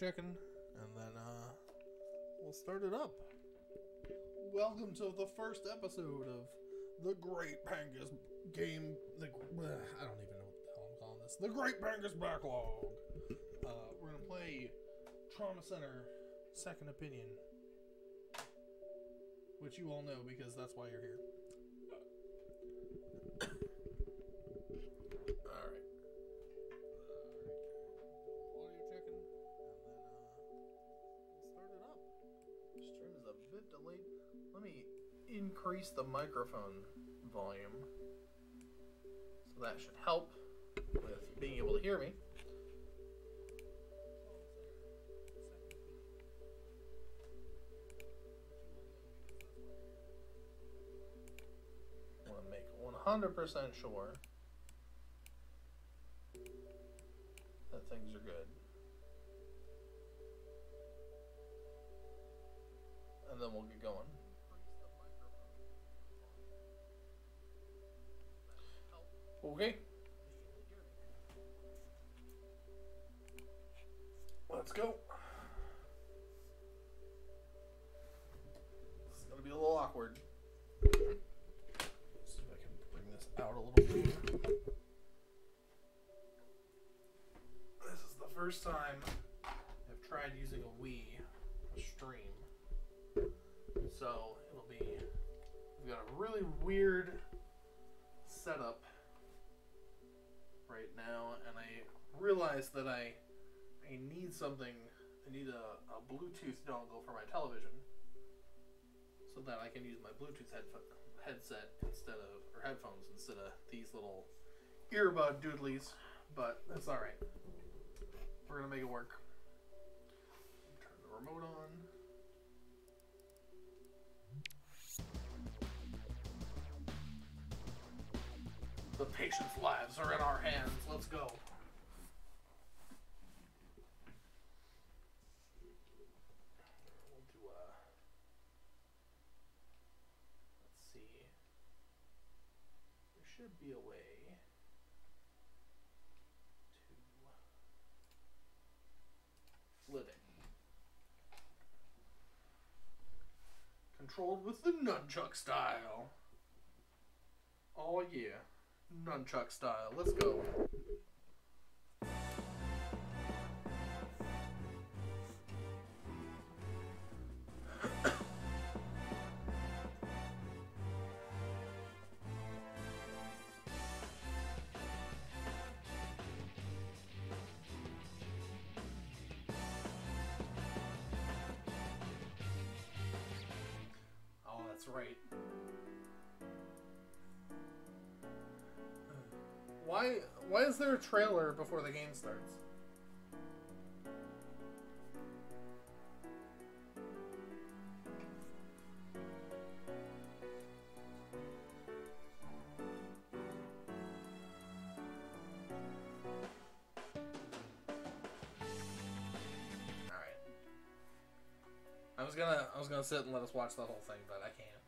chicken, and then uh, we'll start it up. Welcome to the first episode of the Great Pangas Game. The I don't even know what the hell I'm calling this. The Great Pangas Backlog. Uh, we're gonna play Trauma Center Second Opinion, which you all know because that's why you're here. Increase the microphone volume, so that should help with being able to hear me. I want to make 100% sure that things are good. And then we'll get going. Okay. Let's go. It's gonna be a little awkward. See if I can bring this out a little bit. This is the first time I've tried using a Wii stream. So it'll be we've got a really weird setup now and I realized that I I need something I need a, a Bluetooth dongle for my television so that I can use my Bluetooth headset instead of or headphones instead of these little earbud doodlies but that's alright. We're gonna make it work. Turn the remote on The patient's lives are in our hands. Let's go. Uh, there should be a way to flip it. Controlled with the nunchuck style. Oh yeah nunchuck style. Let's go. oh, that's right. Why why is there a trailer before the game starts? I was gonna I was gonna sit and let us watch the whole thing, but I can't.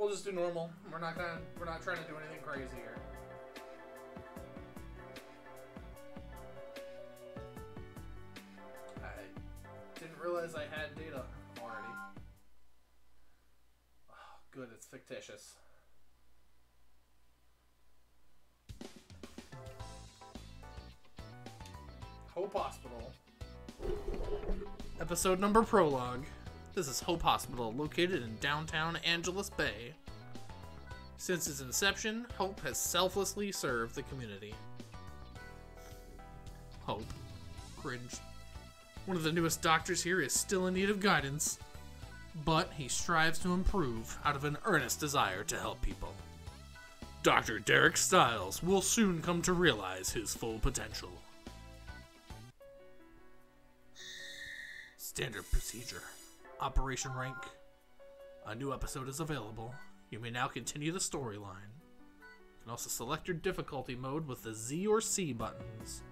We'll just do normal. We're not gonna. We're not trying to do anything crazy here. I didn't realize I had data already. Oh, good, it's fictitious. Hope Hospital. Episode number prologue. This is Hope Hospital, located in downtown Angeles Bay. Since its inception, Hope has selflessly served the community. Hope. Cringe. One of the newest doctors here is still in need of guidance, but he strives to improve out of an earnest desire to help people. Dr. Derek Stiles will soon come to realize his full potential. Standard procedure. Operation Rank. A new episode is available. You may now continue the storyline. You can also select your difficulty mode with the Z or C buttons.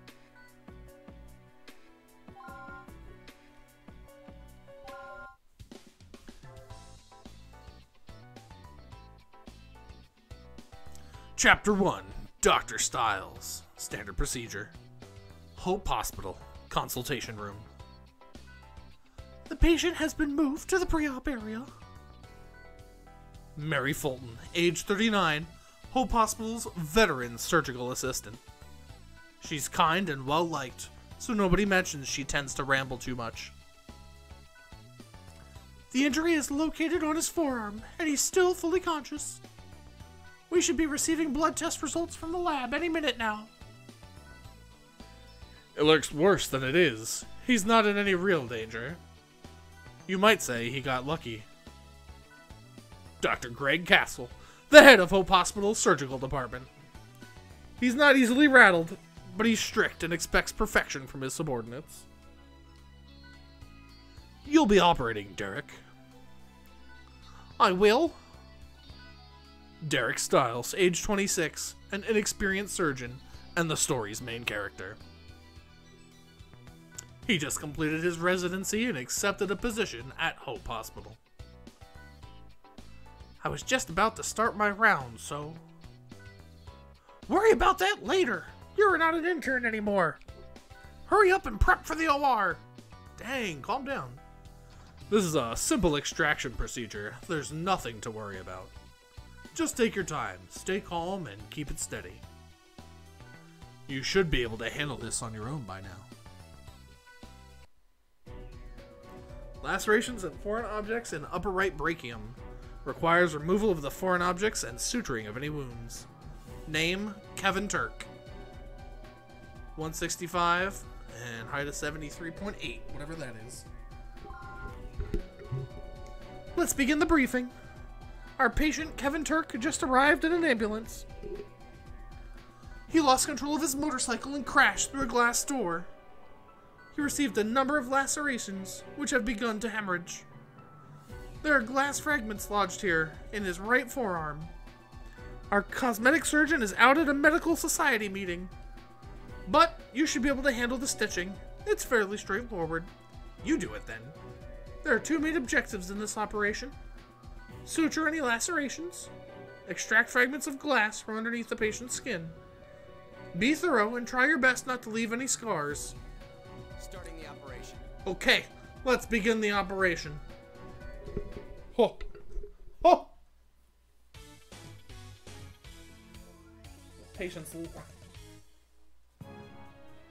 Chapter 1 Dr. Stiles. Standard procedure. Hope Hospital. Consultation room. The patient has been moved to the pre op area. Mary Fulton, age 39, Hope Hospital's veteran surgical assistant. She's kind and well liked, so nobody mentions she tends to ramble too much. The injury is located on his forearm, and he's still fully conscious. We should be receiving blood test results from the lab any minute now. It looks worse than it is. He's not in any real danger. You might say he got lucky. Dr. Greg Castle, the head of Hope Hospital's surgical department. He's not easily rattled, but he's strict and expects perfection from his subordinates. You'll be operating, Derek. I will. Derek Stiles, age 26, an inexperienced surgeon, and the story's main character. He just completed his residency and accepted a position at Hope Hospital. I was just about to start my round, so. Worry about that later! You're not an intern anymore! Hurry up and prep for the OR! Dang, calm down. This is a simple extraction procedure. There's nothing to worry about. Just take your time, stay calm, and keep it steady. You should be able to handle this on your own by now. Lacerations and foreign objects in upper right brachium. Requires removal of the foreign objects and suturing of any wounds. Name Kevin Turk. 165 and height of 73.8, whatever that is. Let's begin the briefing. Our patient, Kevin Turk, just arrived in an ambulance. He lost control of his motorcycle and crashed through a glass door. He received a number of lacerations, which have begun to hemorrhage. There are glass fragments lodged here in his right forearm. Our cosmetic surgeon is out at a medical society meeting. But you should be able to handle the stitching. It's fairly straightforward. You do it then. There are two main objectives in this operation. Suture any lacerations. Extract fragments of glass from underneath the patient's skin. Be thorough and try your best not to leave any scars. Starting the operation. Okay, let's begin the operation. Ho! Ho! Patience.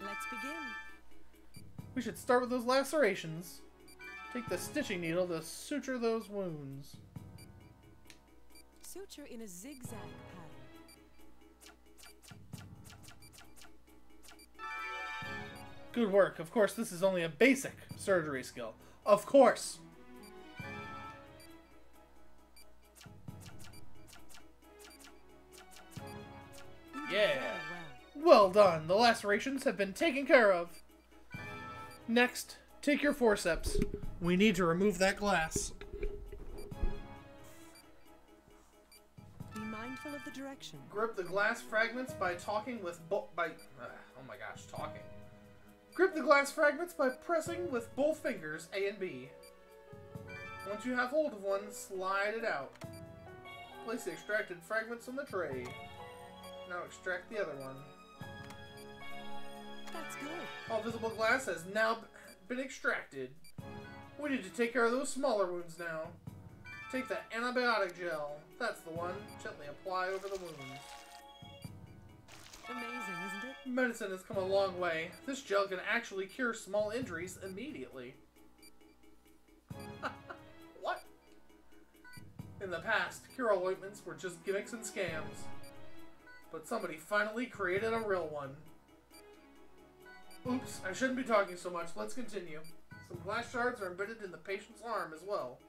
Let's begin. We should start with those lacerations. Take the stitching needle to suture those wounds. Suture in a zigzag Good work. Of course, this is only a basic surgery skill. Of course. Yeah. well. Done. The lacerations have been taken care of. Next, take your forceps. We need to remove that glass. Be mindful of the direction. Grip the glass fragments by talking with bo- by. Uh, oh my gosh, talking. Grip the glass fragments by pressing with both fingers A and B. Once you have hold of one, slide it out. Place the extracted fragments on the tray. Now extract the other one. That's good. All visible glass has now been extracted. We need to take care of those smaller wounds now. Take the antibiotic gel. That's the one. Gently apply over the wounds. Medicine has come a long way. This gel can actually cure small injuries immediately. what? In the past, cure ointments were just gimmicks and scams. But somebody finally created a real one. Oops, I shouldn't be talking so much. Let's continue. Some glass shards are embedded in the patient's arm as well.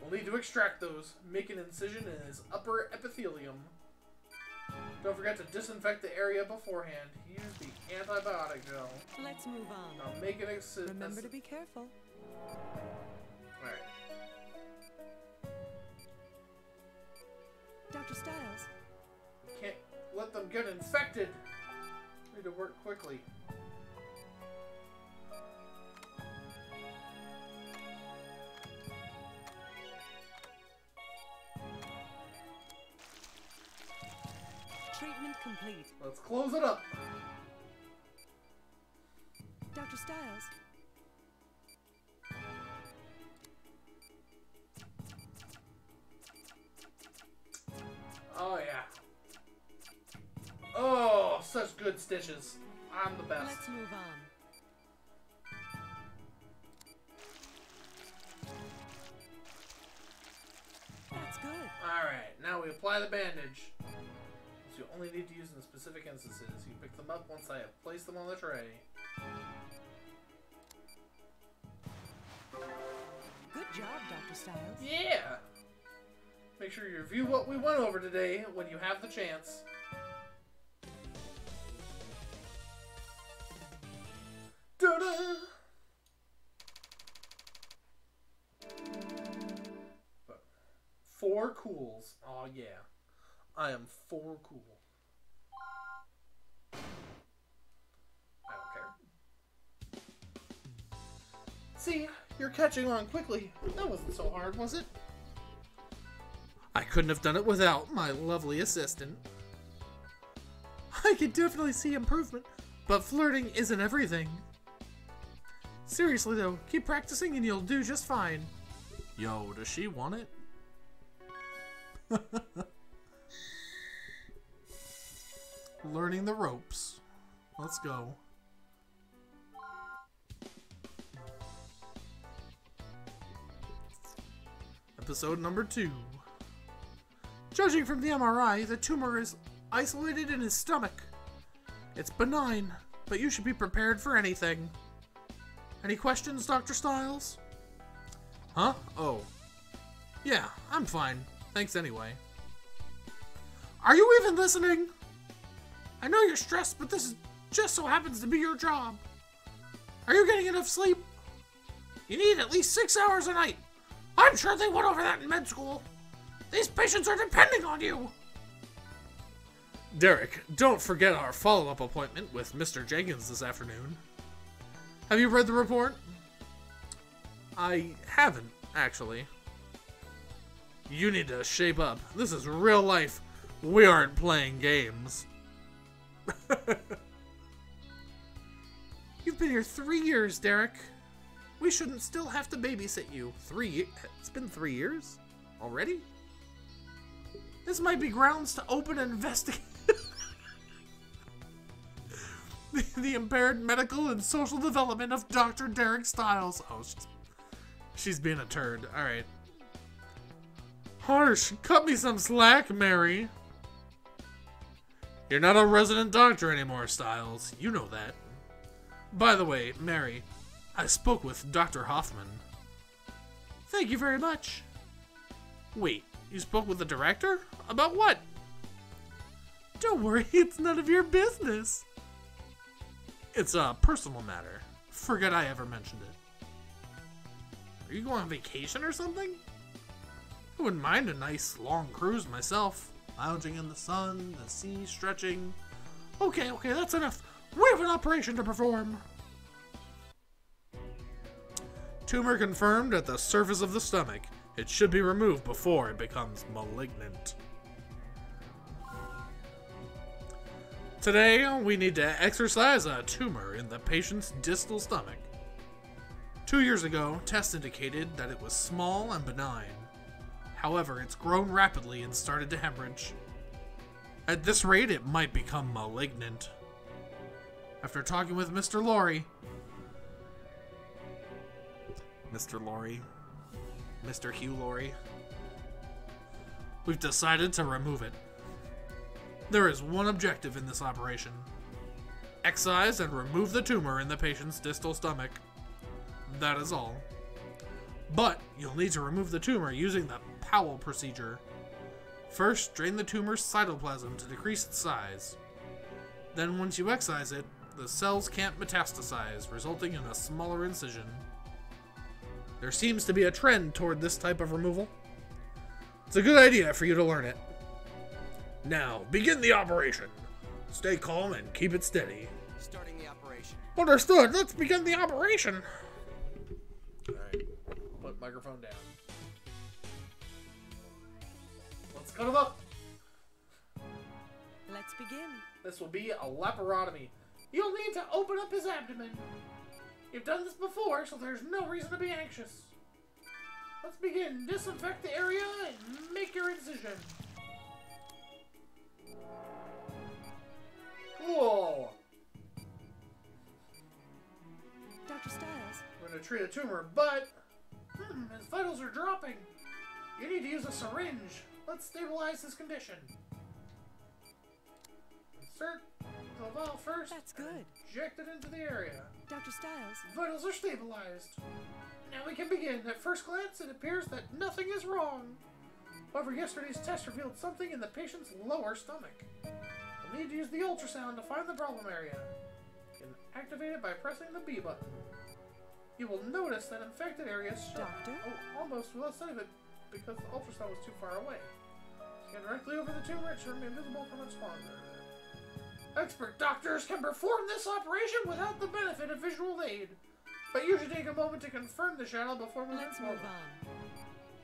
We'll need to extract those. Make an incision in his upper epithelium. Don't forget to disinfect the area beforehand. Use the antibiotic gel. Let's move on. Now make an excision. Remember to be careful. Alright. Dr. Stiles, Can't let them get infected. Need to work quickly. Treatment complete. Let's close it up. Dr. Stiles, Oh yeah. Oh, such good stitches. I'm the best. let's move on. That's good. Alright, now we apply the bandage. You only need to use in specific instances. You pick them up once I have placed them on the tray. Good job, Dr. Stiles. Yeah! Make sure you review what we went over today when you have the chance. Da-da! But Four cools. Oh yeah. I am four cool. I don't care. See, you're catching on quickly. That wasn't so hard, was it? I couldn't have done it without my lovely assistant. I can definitely see improvement, but flirting isn't everything. Seriously though, keep practicing and you'll do just fine. Yo, does she want it? Learning the ropes. Let's go. Episode number two. Judging from the MRI, the tumor is isolated in his stomach. It's benign, but you should be prepared for anything. Any questions, Dr. Stiles? Huh? Oh. Yeah, I'm fine. Thanks anyway. Are you even listening? I know you're stressed, but this is just so happens to be your job. Are you getting enough sleep? You need at least six hours a night. I'm sure they went over that in med school. These patients are depending on you. Derek, don't forget our follow up appointment with Mr. Jenkins this afternoon. Have you read the report? I haven't, actually. You need to shape up. This is real life. We aren't playing games. You've been here three years, Derek. We shouldn't still have to babysit you. Three It's been three years? Already? This might be grounds to open an investigation. the, the impaired medical and social development of Dr. Derek Stiles. Oh, she's, she's being a turd. Alright. Harsh, cut me some slack, Mary. You're not a resident doctor anymore, Stiles. You know that. By the way, Mary, I spoke with Dr. Hoffman. Thank you very much. Wait, you spoke with the director? About what? Don't worry, it's none of your business. It's a personal matter. Forget I ever mentioned it. Are you going on vacation or something? I wouldn't mind a nice long cruise myself. Lounging in the sun, the sea stretching. Okay, okay, that's enough. We have an operation to perform. Tumor confirmed at the surface of the stomach. It should be removed before it becomes malignant. Today, we need to exercise a tumor in the patient's distal stomach. Two years ago, tests indicated that it was small and benign. However, it's grown rapidly and started to hemorrhage. At this rate, it might become malignant. After talking with Mr. Laurie, Mr. Laurie, Mr. Hugh Laurie, we've decided to remove it. There is one objective in this operation excise and remove the tumor in the patient's distal stomach. That is all. But you'll need to remove the tumor using the Powell procedure. First, drain the tumor's cytoplasm to decrease its size. Then, once you excise it, the cells can't metastasize, resulting in a smaller incision. There seems to be a trend toward this type of removal. It's a good idea for you to learn it. Now, begin the operation. Stay calm and keep it steady. Starting the operation. Understood. Let's begin the operation. Alright. Put microphone down. Cut him up. Let's begin. This will be a laparotomy. You'll need to open up his abdomen. You've done this before, so there's no reason to be anxious. Let's begin. Disinfect the area and make your incision. Cool. Dr. Stiles, We're gonna treat a tumor, but hmm, his vitals are dropping. You need to use a syringe. Let's stabilize his condition. Insert the vial first. That's good. Inject it into the area. Dr. Stiles, Vitals are stabilized. Now we can begin. At first glance, it appears that nothing is wrong. However, yesterday's test revealed something in the patient's lower stomach. We'll need to use the ultrasound to find the problem area. You can activate it by pressing the B button. You will notice that infected areas show. Doctor? Oh, almost. Lost sight of it because the ultrasound was too far away. Scan directly over the tumor. It should remain visible from its spawner. Expert doctors can perform this operation without the benefit of visual aid. But you should take a moment to confirm the shadow before moving let's forward. move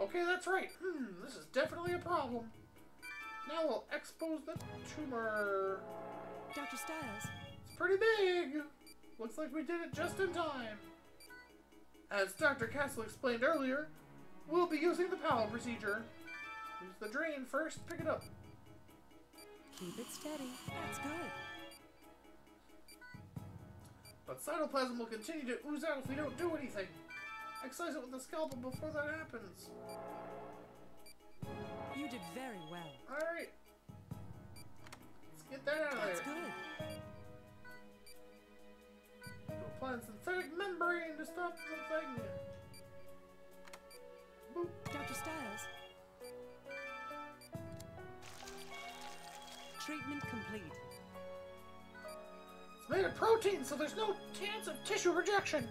on. Okay, that's right. Hmm, this is definitely a problem. Now we'll expose the tumor. Dr. Stiles, It's pretty big. Looks like we did it just in time. As Dr. Castle explained earlier, we'll be using the Powell procedure. Use the drain first, pick it up. keep it steady. That's good. But cytoplasm will continue to ooze out if we don't do anything. Excise it with the scalpel before that happens. You did very well. Alright. Let's get that out of That's there. good. To apply a synthetic membrane to stop the thing. Boop. Dr. Stiles. Treatment complete. It's made of protein, so there's no chance of tissue rejection.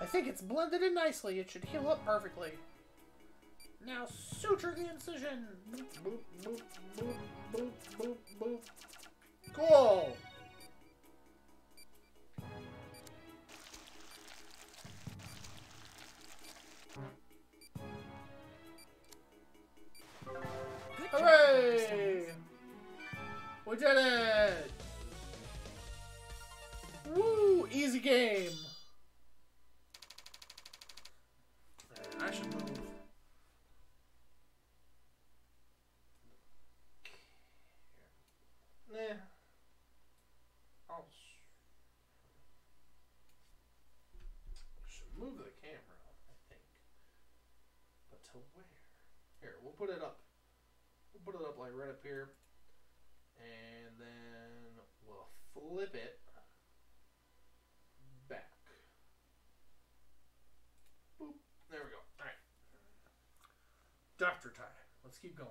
I think it's blended in nicely. It should heal up perfectly. Now suture the incision. Boop, boop, boop, boop, boop, boop. Cool. Hooray! We did it! Woo! Easy game. I should move. Nah. Should move the camera, I think. But to where? Here, we'll put it up. We'll put it up like right up here. And then we'll flip it back. Boop. There we go. Alright. Doctor time. Let's keep going.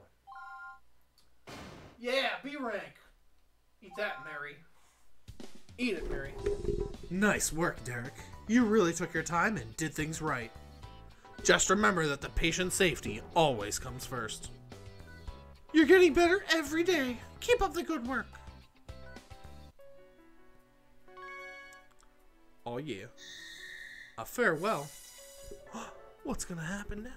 Yeah, B rank. Eat that, Mary. Eat it, Mary. Nice work, Derek. You really took your time and did things right. Just remember that the patient's safety always comes first. You're getting better every day. Keep up the good work. Oh, yeah. A farewell. What's gonna happen now?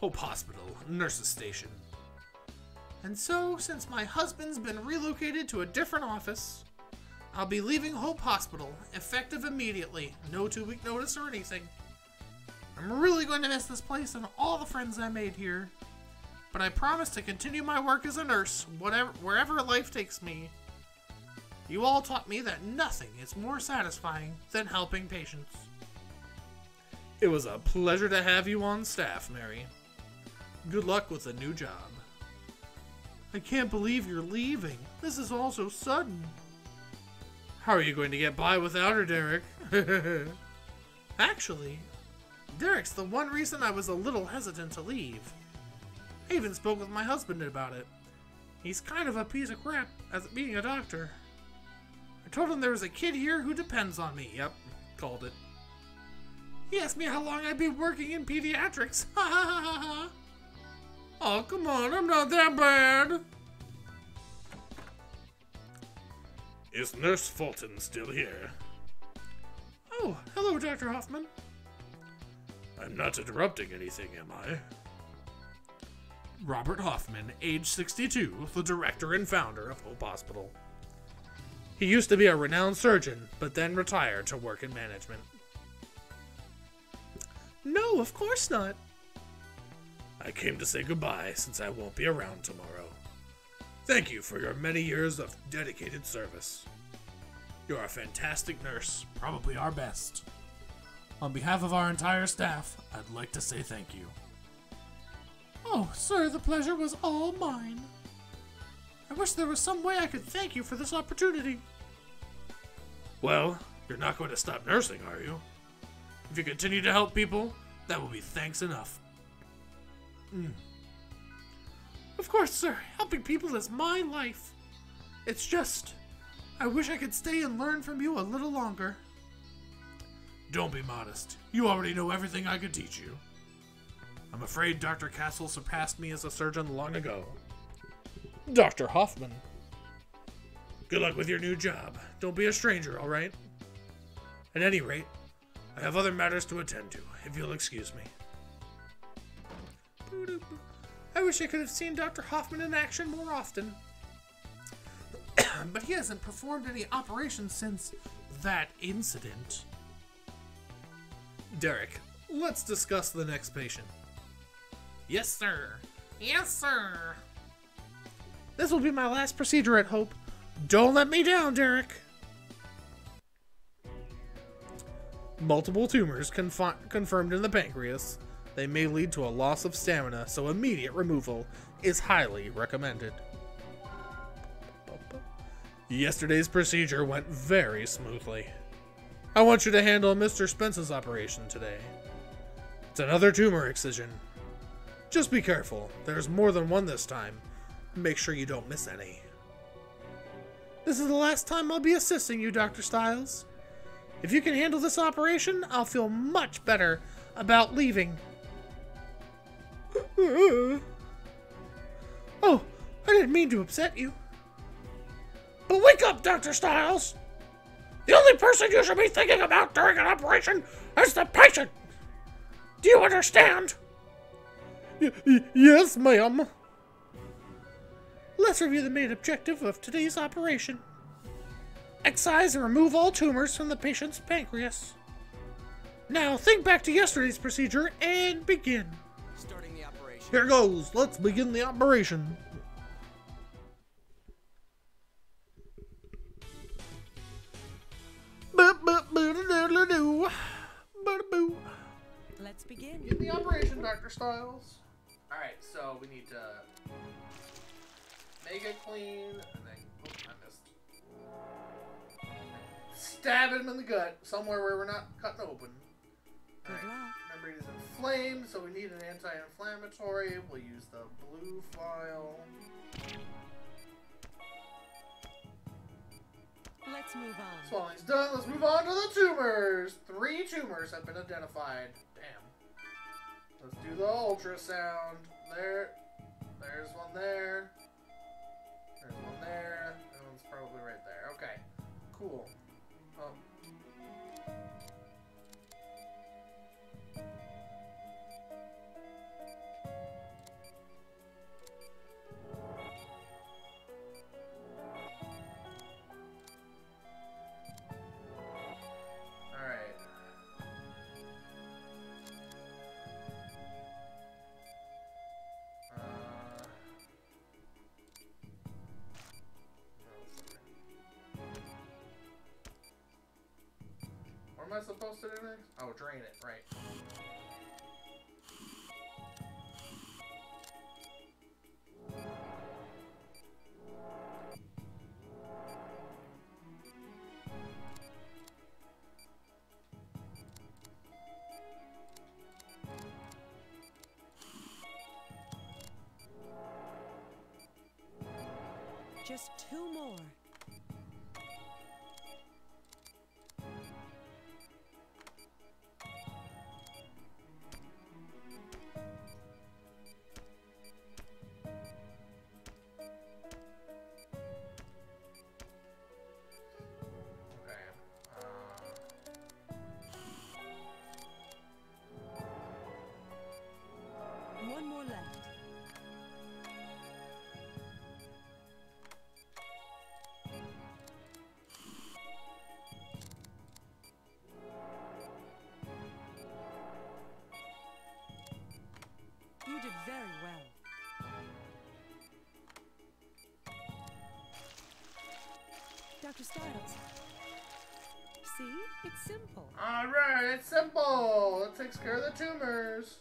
Hope Hospital, Nurses Station. And so, since my husband's been relocated to a different office, I'll be leaving Hope Hospital, effective immediately. No two week notice or anything. I'm really going to miss this place and all the friends I made here. But I promise to continue my work as a nurse, whatever wherever life takes me. You all taught me that nothing is more satisfying than helping patients. It was a pleasure to have you on staff, Mary. Good luck with the new job. I can't believe you're leaving. This is all so sudden. How are you going to get by without her, Derek? Actually, Derek's the one reason I was a little hesitant to leave. I even spoke with my husband about it. He's kind of a piece of crap as being a doctor. I told him there was a kid here who depends on me. Yep, called it. He asked me how long I'd be working in pediatrics. Ha ha ha ha ha. Oh, come on, I'm not that bad. Is Nurse Fulton still here? Oh, hello, Dr. Hoffman. I'm not interrupting anything, am I? Robert Hoffman, age 62, the director and founder of Hope Hospital. He used to be a renowned surgeon, but then retired to work in management. No, of course not. I came to say goodbye since I won't be around tomorrow. Thank you for your many years of dedicated service. You're a fantastic nurse, probably our best. On behalf of our entire staff, I'd like to say thank you. Oh, sir, the pleasure was all mine. I wish there was some way I could thank you for this opportunity. Well, you're not going to stop nursing, are you? If you continue to help people, that will be thanks enough. Mm. Of course, sir. Helping people is my life. It's just, I wish I could stay and learn from you a little longer. Don't be modest. You already know everything I could teach you. I'm afraid Dr. Castle surpassed me as a surgeon long ago. Dr. Hoffman. Good luck with your new job. Don't be a stranger, all right? At any rate, I have other matters to attend to, if you'll excuse me. I wish I could have seen Dr. Hoffman in action more often. but he hasn't performed any operations since that incident. Derek, let's discuss the next patient. Yes, sir. Yes, sir. This will be my last procedure at Hope. Don't let me down, Derek. Multiple tumors confi- confirmed in the pancreas. They may lead to a loss of stamina, so immediate removal is highly recommended. Yesterday's procedure went very smoothly. I want you to handle Mr. Spence's operation today. It's another tumor excision. Just be careful, there's more than one this time. Make sure you don't miss any. This is the last time I'll be assisting you, Dr. Stiles. If you can handle this operation, I'll feel much better about leaving. oh, I didn't mean to upset you. But wake up, Dr. Stiles! The only person you should be thinking about during an operation is the patient! Do you understand? Y- yes, ma'am. Let's review the main objective of today's operation. Excise and remove all tumors from the patient's pancreas. Now, think back to yesterday's procedure and begin. Starting the operation. Here goes. Let's begin the operation. Let's begin. Get the operation, Dr. Stiles. Alright, so we need to make it clean and then. Oh, I missed. Stab him in the gut, somewhere where we're not cutting open. Good Alright. luck. He's inflamed, so we need an anti inflammatory. We'll use the blue file. Let's move on. Swallowing's done. Let's move on to the tumors. Three tumors have been identified. Damn. Let's do the ultrasound. There. There's one there. There's one there. That one's probably right there. Okay. Cool. Oh. I supposed to do next? Oh, drain it, right. Just two more. Dr. Stiles. See? It's simple. Alright, it's simple. It takes care of the tumors.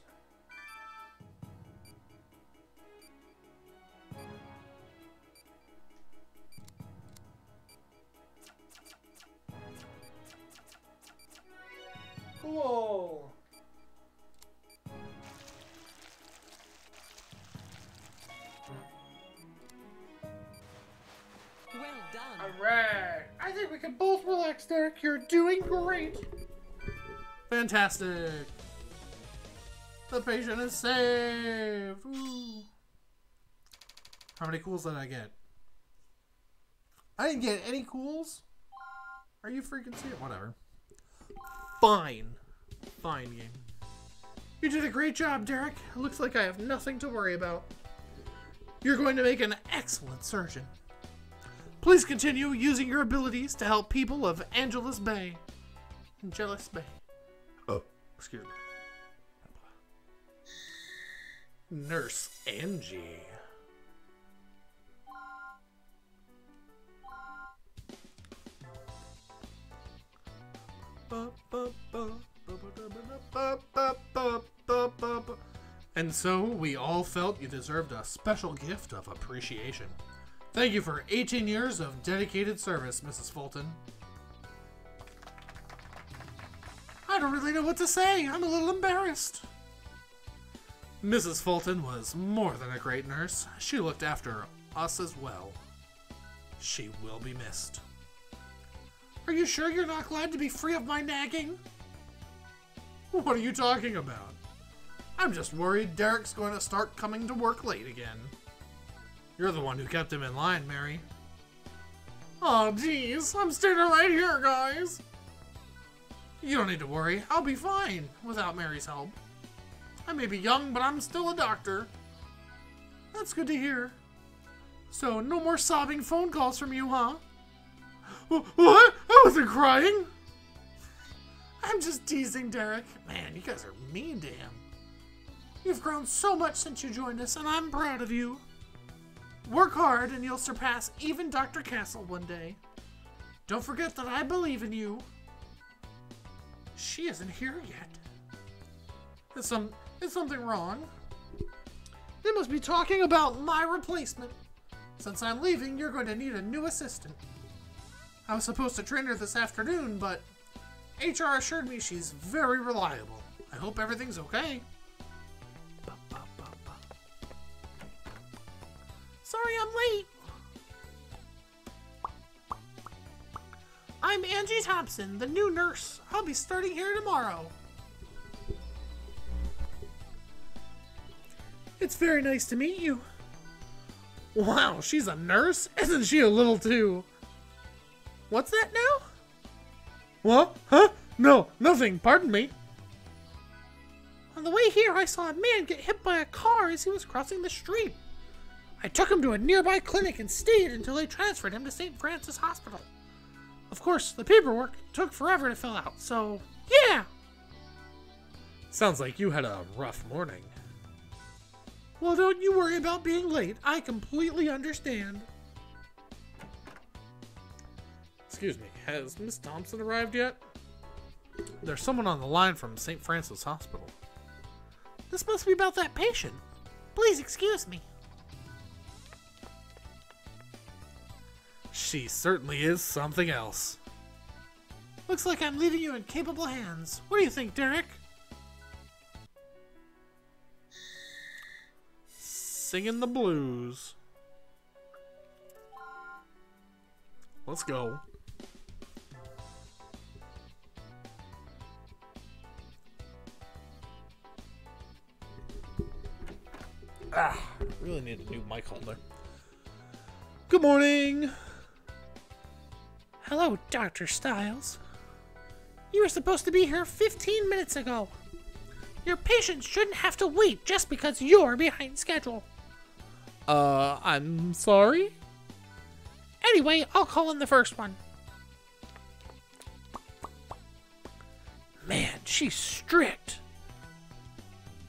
Great. Fantastic. The patient is saved. How many cools did I get? I didn't get any cools. Are you freaking serious? Whatever. Fine. Fine game. You did a great job, Derek. It looks like I have nothing to worry about. You're going to make an excellent surgeon. Please continue using your abilities to help people of Angeles Bay. Angeles Bay. Oh, excuse me. Nurse Angie. And so we all felt you deserved a special gift of appreciation. Thank you for 18 years of dedicated service, Mrs. Fulton. Don't really know what to say. I'm a little embarrassed. Mrs. Fulton was more than a great nurse. She looked after us as well. She will be missed. Are you sure you're not glad to be free of my nagging? What are you talking about? I'm just worried Derek's going to start coming to work late again. You're the one who kept him in line, Mary. Oh, jeez. I'm standing right here, guys. You don't need to worry. I'll be fine without Mary's help. I may be young, but I'm still a doctor. That's good to hear. So, no more sobbing phone calls from you, huh? What? I wasn't crying. I'm just teasing, Derek. Man, you guys are mean to him. You've grown so much since you joined us, and I'm proud of you. Work hard, and you'll surpass even Dr. Castle one day. Don't forget that I believe in you. She isn't here yet. Is some is something wrong? They must be talking about my replacement. Since I'm leaving, you're going to need a new assistant. I was supposed to train her this afternoon, but HR assured me she's very reliable. I hope everything's okay. Sorry I'm late. I'm Angie Thompson, the new nurse. I'll be starting here tomorrow. It's very nice to meet you. Wow, she's a nurse? Isn't she a little too? What's that now? What? Huh? No, nothing. Pardon me. On the way here, I saw a man get hit by a car as he was crossing the street. I took him to a nearby clinic and stayed until they transferred him to St. Francis Hospital. Of course, the paperwork took forever to fill out, so yeah. Sounds like you had a rough morning. Well, don't you worry about being late. I completely understand. Excuse me, has Miss Thompson arrived yet? There's someone on the line from St. Francis Hospital. This must be about that patient. Please excuse me. She certainly is something else. Looks like I'm leaving you in capable hands. What do you think, Derek? Singing the blues. Let's go. Ah, really need a new mic holder. Good morning. Hello, Dr. Stiles. You were supposed to be here 15 minutes ago. Your patients shouldn't have to wait just because you're behind schedule. Uh, I'm sorry? Anyway, I'll call in the first one. Man, she's strict.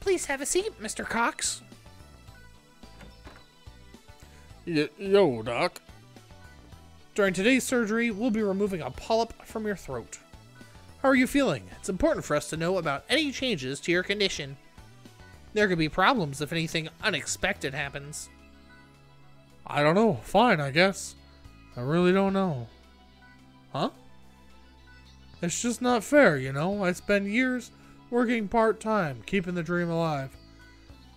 Please have a seat, Mr. Cox. Y- yo, Doc. During today's surgery, we'll be removing a polyp from your throat. How are you feeling? It's important for us to know about any changes to your condition. There could be problems if anything unexpected happens. I don't know. Fine, I guess. I really don't know. Huh? It's just not fair, you know? I spend years working part time, keeping the dream alive.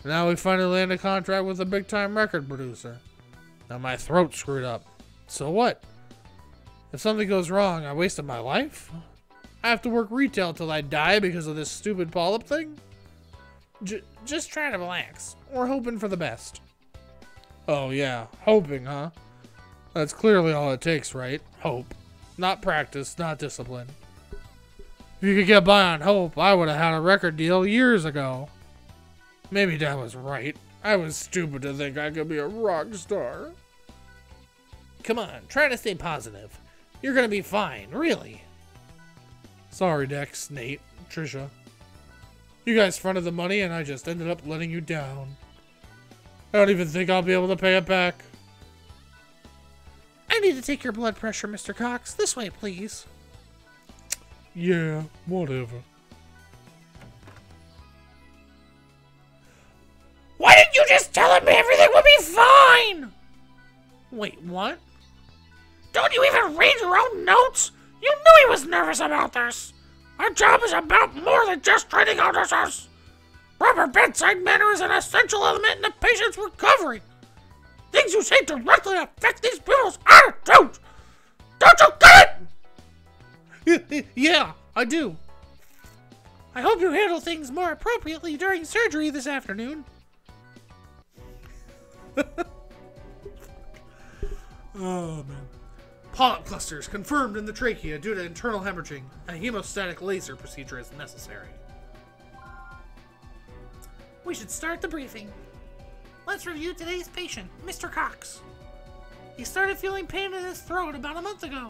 Now we finally land a contract with a big time record producer. Now my throat's screwed up. So what? If something goes wrong, I wasted my life? I have to work retail till I die because of this stupid polyp thing? J- just try to relax. We're hoping for the best. Oh, yeah. Hoping, huh? That's clearly all it takes, right? Hope. Not practice, not discipline. If you could get by on hope, I would have had a record deal years ago. Maybe Dad was right. I was stupid to think I could be a rock star. Come on, try to stay positive. You're gonna be fine, really. Sorry, Dex, Nate, Trisha. You guys fronted the money and I just ended up letting you down. I don't even think I'll be able to pay it back. I need to take your blood pressure, Mr. Cox. This way, please. Yeah, whatever. Why didn't you just tell him everything would be fine? Wait, what? Don't you even read your own notes? You knew he was nervous about this. Our job is about more than just treating illnesses. Proper bedside manner is an essential element in the patient's recovery. Things you say directly affect these people's attitudes. Don't you get it? yeah, I do. I hope you handle things more appropriately during surgery this afternoon. oh, man. Polyp clusters confirmed in the trachea due to internal hemorrhaging. A hemostatic laser procedure is necessary. We should start the briefing. Let's review today's patient, Mr. Cox. He started feeling pain in his throat about a month ago.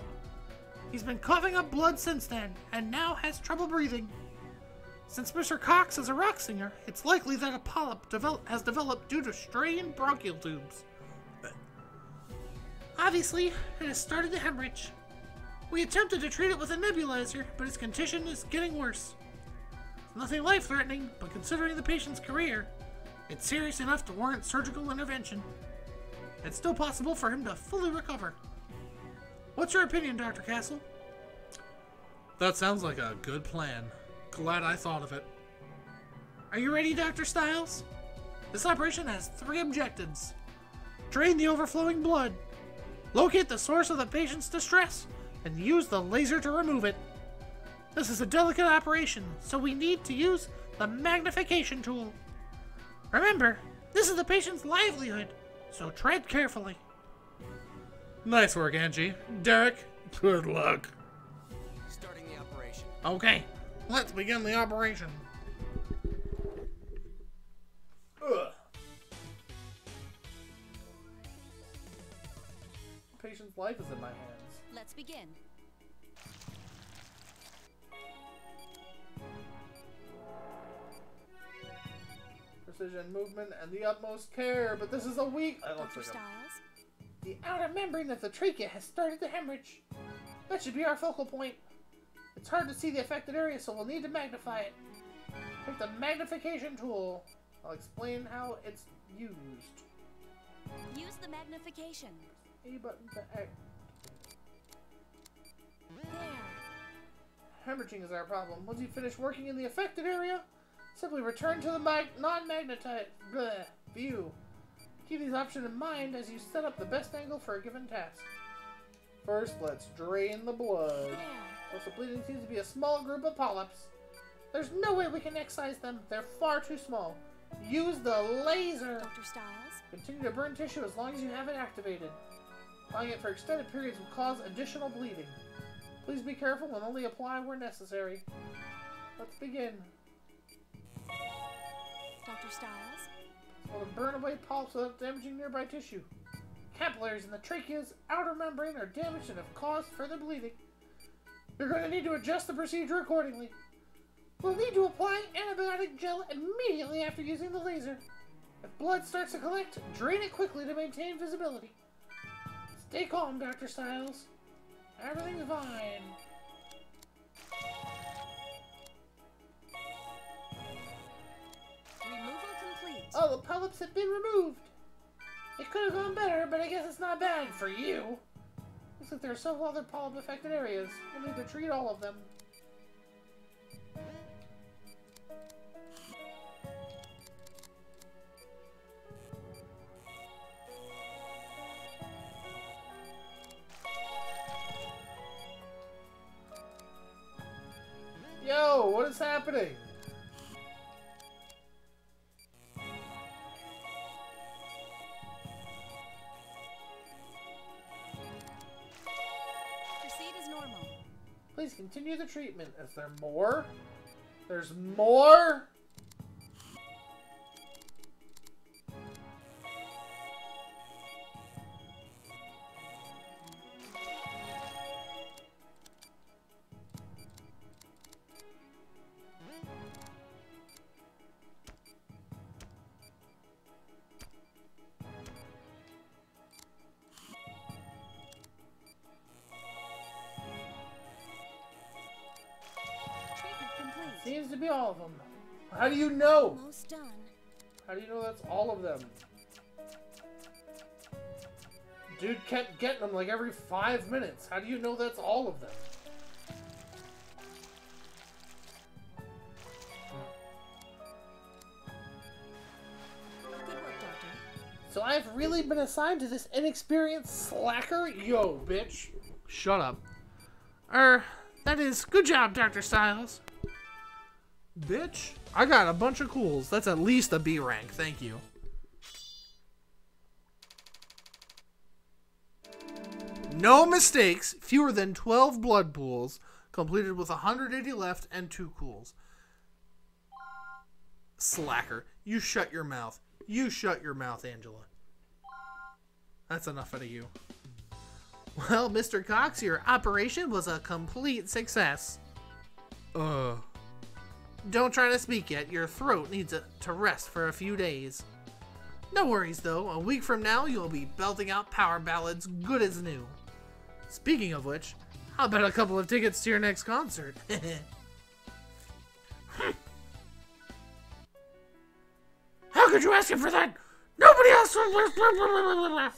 He's been coughing up blood since then, and now has trouble breathing. Since Mr. Cox is a rock singer, it's likely that a polyp develop, has developed due to strained bronchial tubes. Obviously, it has started to hemorrhage. We attempted to treat it with a nebulizer, but his condition is getting worse. Nothing life threatening, but considering the patient's career, it's serious enough to warrant surgical intervention. It's still possible for him to fully recover. What's your opinion, Dr. Castle? That sounds like a good plan. Glad I thought of it. Are you ready, Dr. Stiles? This operation has three objectives drain the overflowing blood, locate the source of the patient's distress, and use the laser to remove it. This is a delicate operation, so we need to use the magnification tool. Remember, this is the patient's livelihood, so tread carefully. Nice work, Angie. Derek, good luck. Starting the operation. Okay, let's begin the operation. Patient's life is in my hands. Let's begin. Precision movement and the utmost care, but this is a weak. I looks Dr. Stiles? The outer membrane of the trachea has started to hemorrhage. That should be our focal point. It's hard to see the affected area, so we'll need to magnify it. Take the magnification tool. I'll explain how it's used. Use the magnification. A button to act. Hemorrhaging is our problem. Once you finish working in the affected area, simply return to the mag- non-magnetite view. Keep these options in mind as you set up the best angle for a given task. First, let's drain the blood. There. Also, bleeding seems to be a small group of polyps. There's no way we can excise them. They're far too small. Use the laser. Dr. Stiles? Continue to burn tissue as long as you have it activated. Applying it for extended periods will cause additional bleeding. Please be careful and only apply where necessary. Let's begin. Dr. Stiles? To burn away polyps without damaging nearby tissue. Capillaries in the trachea's outer membrane are damaged and have caused further bleeding. You're going to need to adjust the procedure accordingly. We'll need to apply antibiotic gel immediately after using the laser. If blood starts to collect, drain it quickly to maintain visibility. Stay calm, Dr. Stiles. Everything's fine. Removal complete. Oh, the polyps have been removed. It could have gone better, but I guess it's not bad for you. Looks like there are several other polyp-affected areas. We'll need to treat all of them. Yo, what is happening? Proceed as normal. Please continue the treatment. Is there more? There's more? How do you know? Almost done. How do you know that's all of them? Dude kept getting them like every five minutes. How do you know that's all of them? Good work, Doctor. So I've really been assigned to this inexperienced slacker? Yo, bitch. Shut up. Er, that is, good job, Dr. Stiles. Bitch, I got a bunch of cools. That's at least a B rank, thank you. No mistakes, fewer than 12 blood pools, completed with 180 left and 2 cools. Slacker, you shut your mouth. You shut your mouth, Angela. That's enough out of you. Well, Mr. Cox, your operation was a complete success. Uh. Don't try to speak yet. Your throat needs a, to rest for a few days. No worries, though. A week from now, you'll be belting out power ballads good as new. Speaking of which, how about a couple of tickets to your next concert? How could you ask him for that? Nobody else.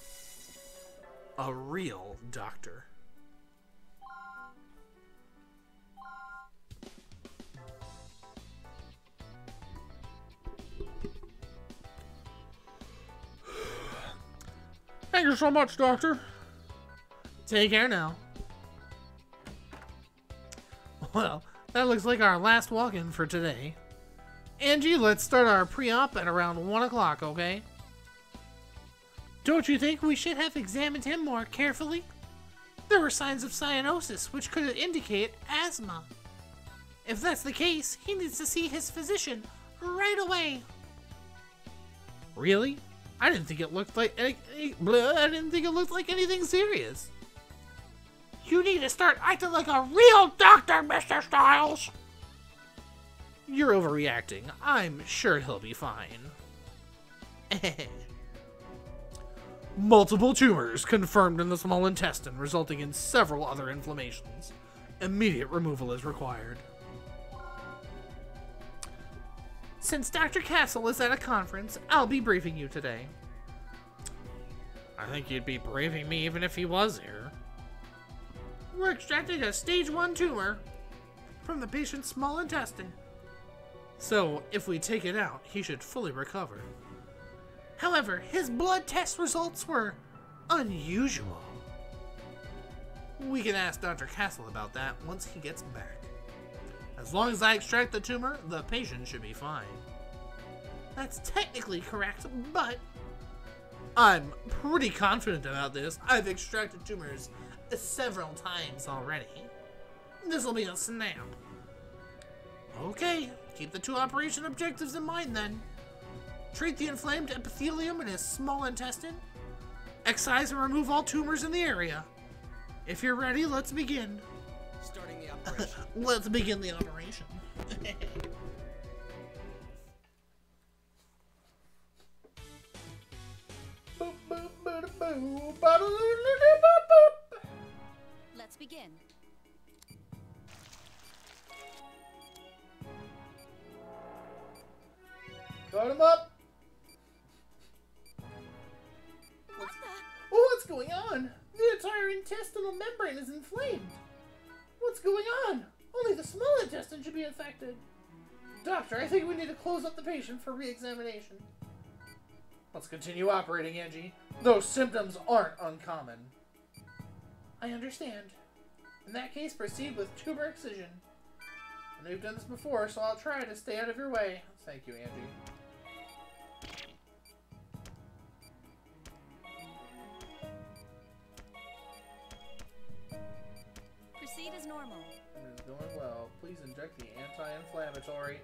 A real doctor. Thank you so much, Doctor. Take care now. Well, that looks like our last walk in for today. Angie, let's start our pre op at around 1 o'clock, okay? Don't you think we should have examined him more carefully? There were signs of cyanosis, which could indicate asthma. If that's the case, he needs to see his physician right away. Really? I didn't think it looked like any, any- bleh, I didn't think it looked like anything serious. You need to start acting like a real doctor, Mr. Stiles. You're overreacting. I'm sure he'll be fine. Multiple tumors confirmed in the small intestine, resulting in several other inflammations. Immediate removal is required. Since Dr. Castle is at a conference, I'll be briefing you today. I think you'd be briefing me even if he was here. We're extracting a stage 1 tumor from the patient's small intestine. So, if we take it out, he should fully recover. However, his blood test results were unusual. We can ask Dr. Castle about that once he gets back. As long as I extract the tumor, the patient should be fine. That's technically correct, but I'm pretty confident about this. I've extracted tumors several times already. This'll be a snap. Okay, keep the two operation objectives in mind then. Treat the inflamed epithelium in his small intestine. Excise and remove all tumors in the area. If you're ready, let's begin. Starting the operation. Let's begin the operation. Let's begin. Cut him up. What the? Oh, what's going on? The entire intestinal membrane is inflamed. What's going on? Only the small intestine should be infected. Doctor, I think we need to close up the patient for re-examination. Let's continue operating, Angie. Those symptoms aren't uncommon. I understand. In that case, proceed with tumor excision. I know you've done this before, so I'll try to stay out of your way. Thank you, Angie. Proceed as normal. It is going well. Please inject the anti-inflammatory.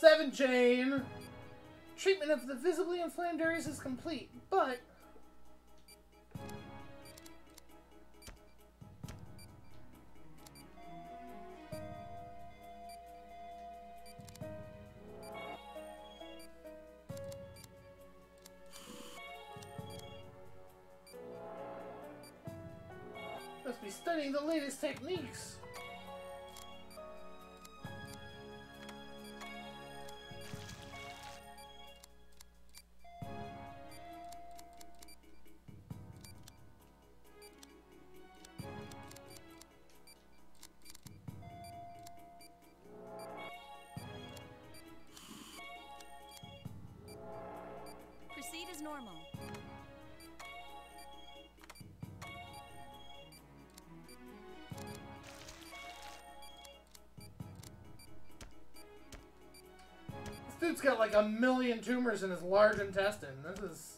Seven chain. Treatment of the visibly inflamed areas is complete, but like a million tumors in his large intestine. This is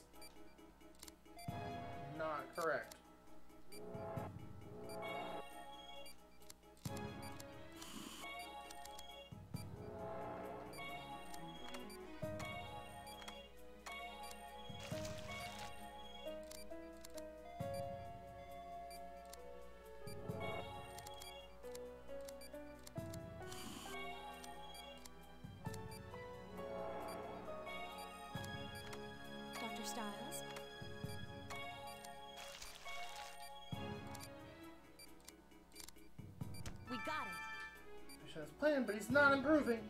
improving.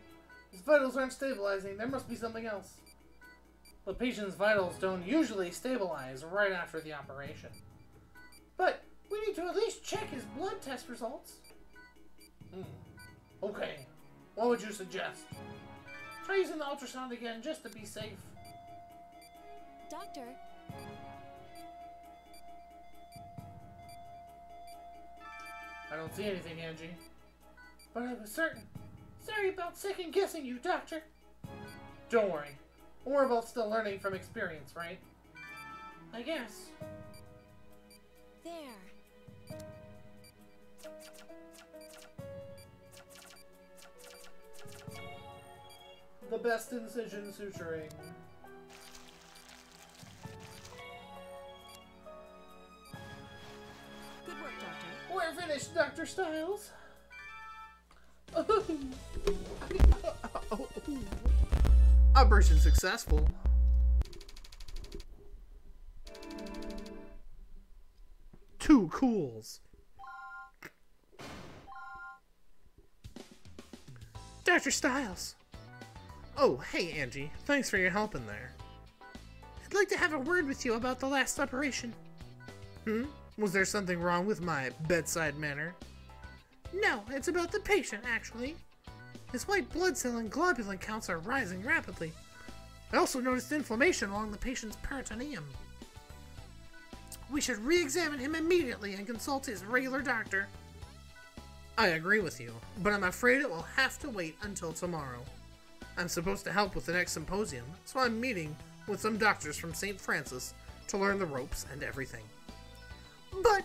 His vitals aren't stabilizing. There must be something else. The patient's vitals don't usually stabilize right after the operation. But we need to at least check his blood test results. Hmm. Okay. What would you suggest? Try using the ultrasound again just to be safe. Doctor, I don't see anything, Angie. But I was certain. Sorry about second guessing you, Doctor. Don't worry. We're both still learning from experience, right? I guess. there. The best incision suturing. Good work, Doctor. We're finished, Dr. Stiles. Operation successful. Two cools. Dr. Stiles. Oh, hey, Angie. Thanks for your help in there. I'd like to have a word with you about the last operation. Hmm? Was there something wrong with my bedside manner? No, it's about the patient, actually. His white blood cell and globulin counts are rising rapidly. I also noticed inflammation along the patient's peritoneum. we should re examine him immediately and consult his regular doctor. I agree with you, but I'm afraid it will have to wait until tomorrow. I'm supposed to help with the next symposium, so I'm meeting with some doctors from St. Francis to learn the ropes and everything. But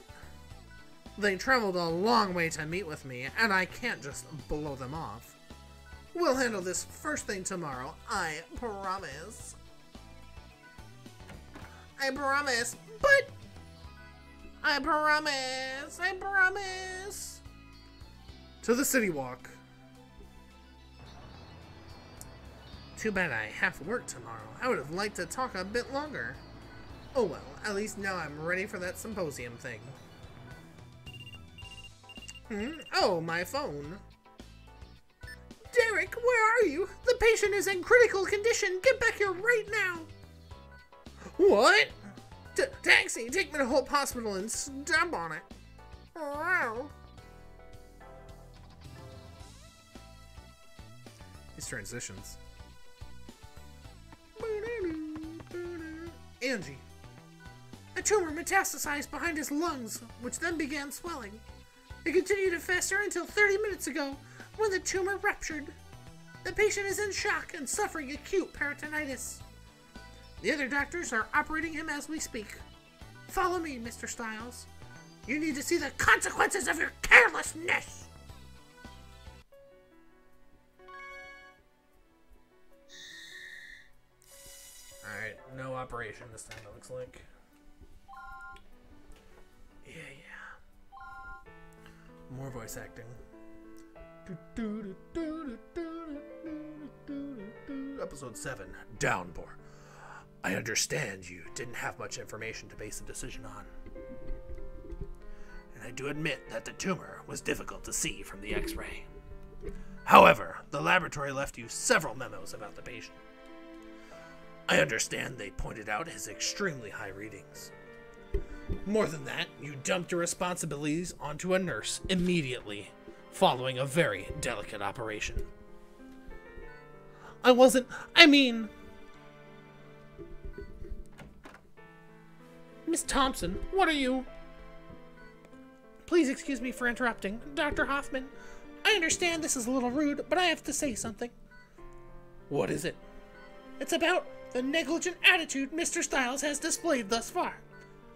they traveled a long way to meet with me, and I can't just blow them off. We'll handle this first thing tomorrow, I promise. I promise, but I promise, I promise. To the city walk. Too bad I have work tomorrow. I would have liked to talk a bit longer. Oh well, at least now I'm ready for that symposium thing. Hmm? Oh, my phone. Derek, where are you? The patient is in critical condition. Get back here right now. What? T taxi, take me to Hope Hospital and stomp on it. Wow. These transitions. Angie. A tumor metastasized behind his lungs, which then began swelling. It continued to fester until 30 minutes ago, when the tumor ruptured. The patient is in shock and suffering acute peritonitis. The other doctors are operating him as we speak. Follow me, Mr. Stiles. You need to see the consequences of your carelessness. Alright, no operation this time, it looks like. More voice acting. Episode 7 Downpour. I understand you didn't have much information to base a decision on. And I do admit that the tumor was difficult to see from the x ray. However, the laboratory left you several memos about the patient. I understand they pointed out his extremely high readings. More than that, you dumped your responsibilities onto a nurse immediately, following a very delicate operation. I wasn't. I mean. Miss Thompson, what are you. Please excuse me for interrupting. Dr. Hoffman, I understand this is a little rude, but I have to say something. What is it? It's about the negligent attitude Mr. Stiles has displayed thus far.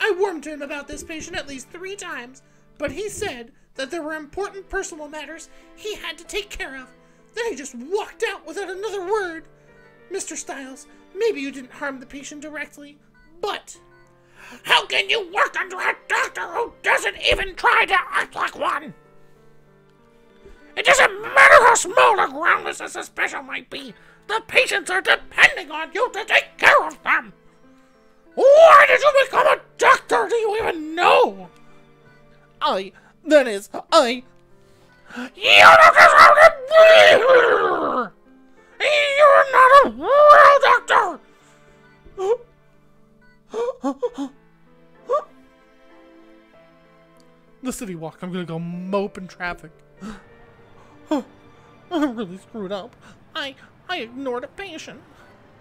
I warned him about this patient at least three times, but he said that there were important personal matters he had to take care of. Then he just walked out without another word. Mr. Stiles, maybe you didn't harm the patient directly, but. How can you work under a doctor who doesn't even try to act like one? It doesn't matter how small or groundless a suspicion might be. The patients are depending on you to take care of them. Why did you become a doctor? Do you even know? I, that is, I. You don't deserve to be here. You're not a real doctor. the city walk. I'm gonna go mope in traffic. I'm really screwed up. I I ignored a patient.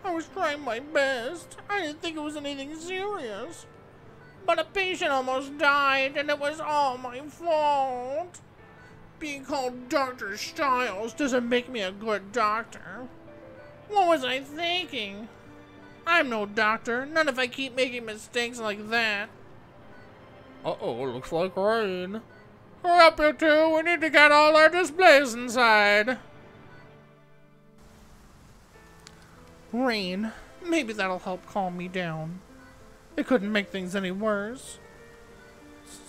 I was trying my best. I didn't think it was anything serious. But a patient almost died, and it was all my fault. Being called Dr. Stiles doesn't make me a good doctor. What was I thinking? I'm no doctor, not if I keep making mistakes like that. Uh-oh, looks like rain. Hurry up, you two, we need to get all our displays inside. Rain. Maybe that'll help calm me down. It couldn't make things any worse.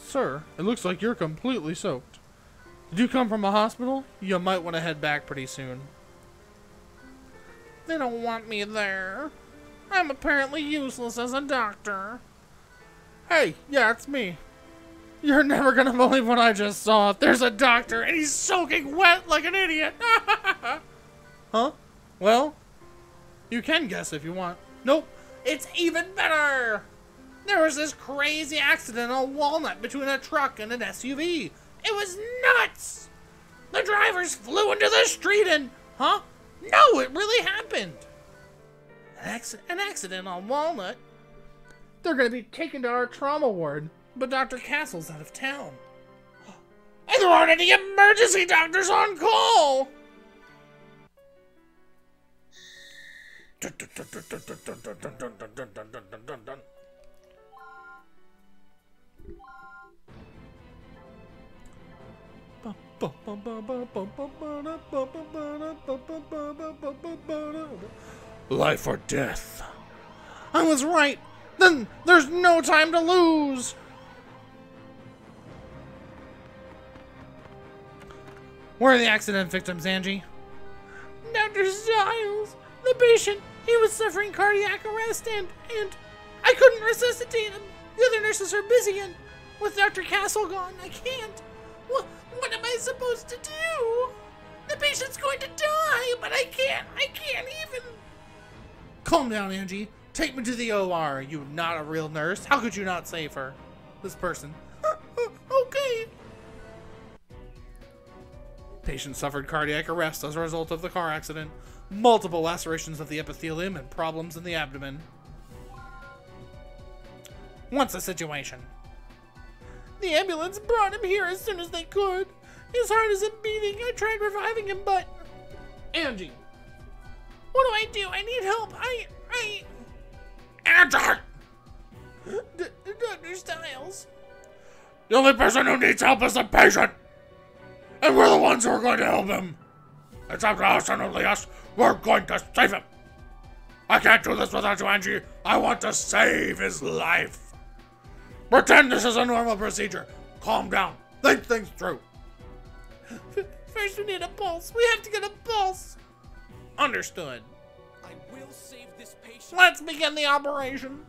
Sir, it looks like you're completely soaked. Did you come from a hospital? You might want to head back pretty soon. They don't want me there. I'm apparently useless as a doctor. Hey, yeah, it's me. You're never gonna believe what I just saw. There's a doctor and he's soaking wet like an idiot. huh? Well, you can guess if you want. Nope, it's even better! There was this crazy accident on Walnut between a truck and an SUV. It was nuts! The drivers flew into the street and. Huh? No, it really happened! An, an accident on Walnut? They're gonna be taken to our trauma ward, but Dr. Castle's out of town. And there aren't any emergency doctors on call! Life or death. I was right. Then there's no time to lose. Where are the accident victims, Angie? Dr. Stiles, the patient, he was suffering cardiac arrest and, and I couldn't resuscitate him. The other nurses are busy and with Dr. Castle gone, I can't. What, what am I supposed to do? The patient's going to die, but I can't, I can't even. Calm down, Angie. Take me to the OR. You're not a real nurse. How could you not save her? This person. okay. Patient suffered cardiac arrest as a result of the car accident. Multiple lacerations of the epithelium and problems in the abdomen. What's the situation? The ambulance brought him here as soon as they could. His heart isn't beating. I tried reviving him, but... Angie. What do I do? I need help. I... I... Answer! D Dr. Stiles. The only person who needs help is the patient! And we're the ones who are going to help him! It's up to us and only us. We're going to save him! I can't do this without you, Angie. I want to save his life. Pretend this is a normal procedure. Calm down. Think things through. First, we need a pulse. We have to get a pulse. Understood. I will save this patient. Let's begin the operation.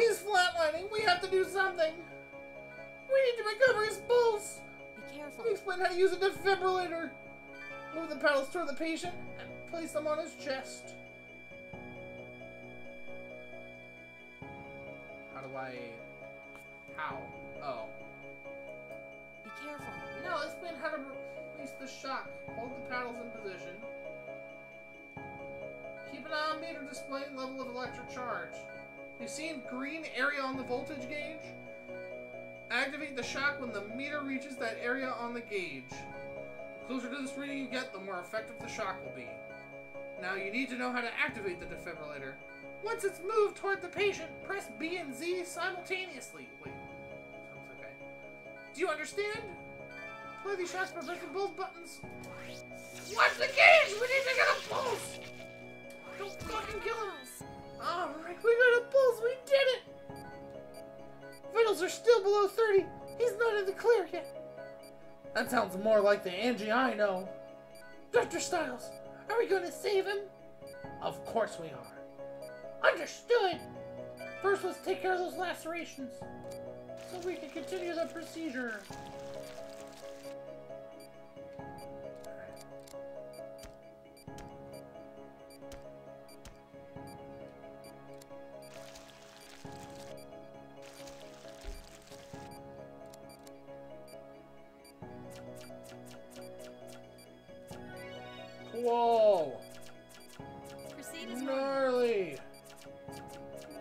He's flatlining. We have to do something. We need to recover his pulse. Be careful. Explain how to use a defibrillator. Move the paddles toward the patient and place them on his chest. How do I... How? Oh. Be careful. No, explain how to release the shock. Hold the paddles in position. Keep an eye on meter displaying level of electric charge. You see green area on the voltage gauge? Activate the shock when the meter reaches that area on the gauge. The closer to this reading you get, the more effective the shock will be. Now you need to know how to activate the defibrillator. Once it's moved toward the patient, press B and Z simultaneously. Wait, sounds okay. Do you understand? Play these shots by pressing both buttons. Watch the gauge! We need to get a pulse! Don't fucking kill him! Ah, Alright, we got a pulse! We did it! Vitals are still below 30. He's not in the clear yet. That sounds more like the Angie I know. Dr. Stiles, are we going to save him? Of course we are. Understood. First, let's take care of those lacerations. So we can continue the procedure. Whoa! Proceed as. Gnarly!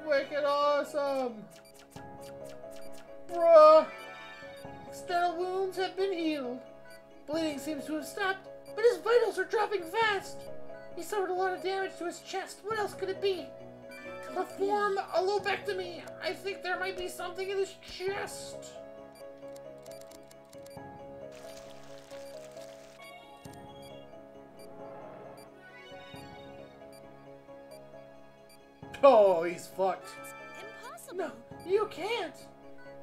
Wicked awesome! Bruh! External wounds have been healed. Bleeding seems to have stopped, but his vitals are dropping fast. He suffered a lot of damage to his chest. What else could it be? Perform a lobectomy. I think there might be something in his chest. Oh, he's fucked. Impossible. No, you can't.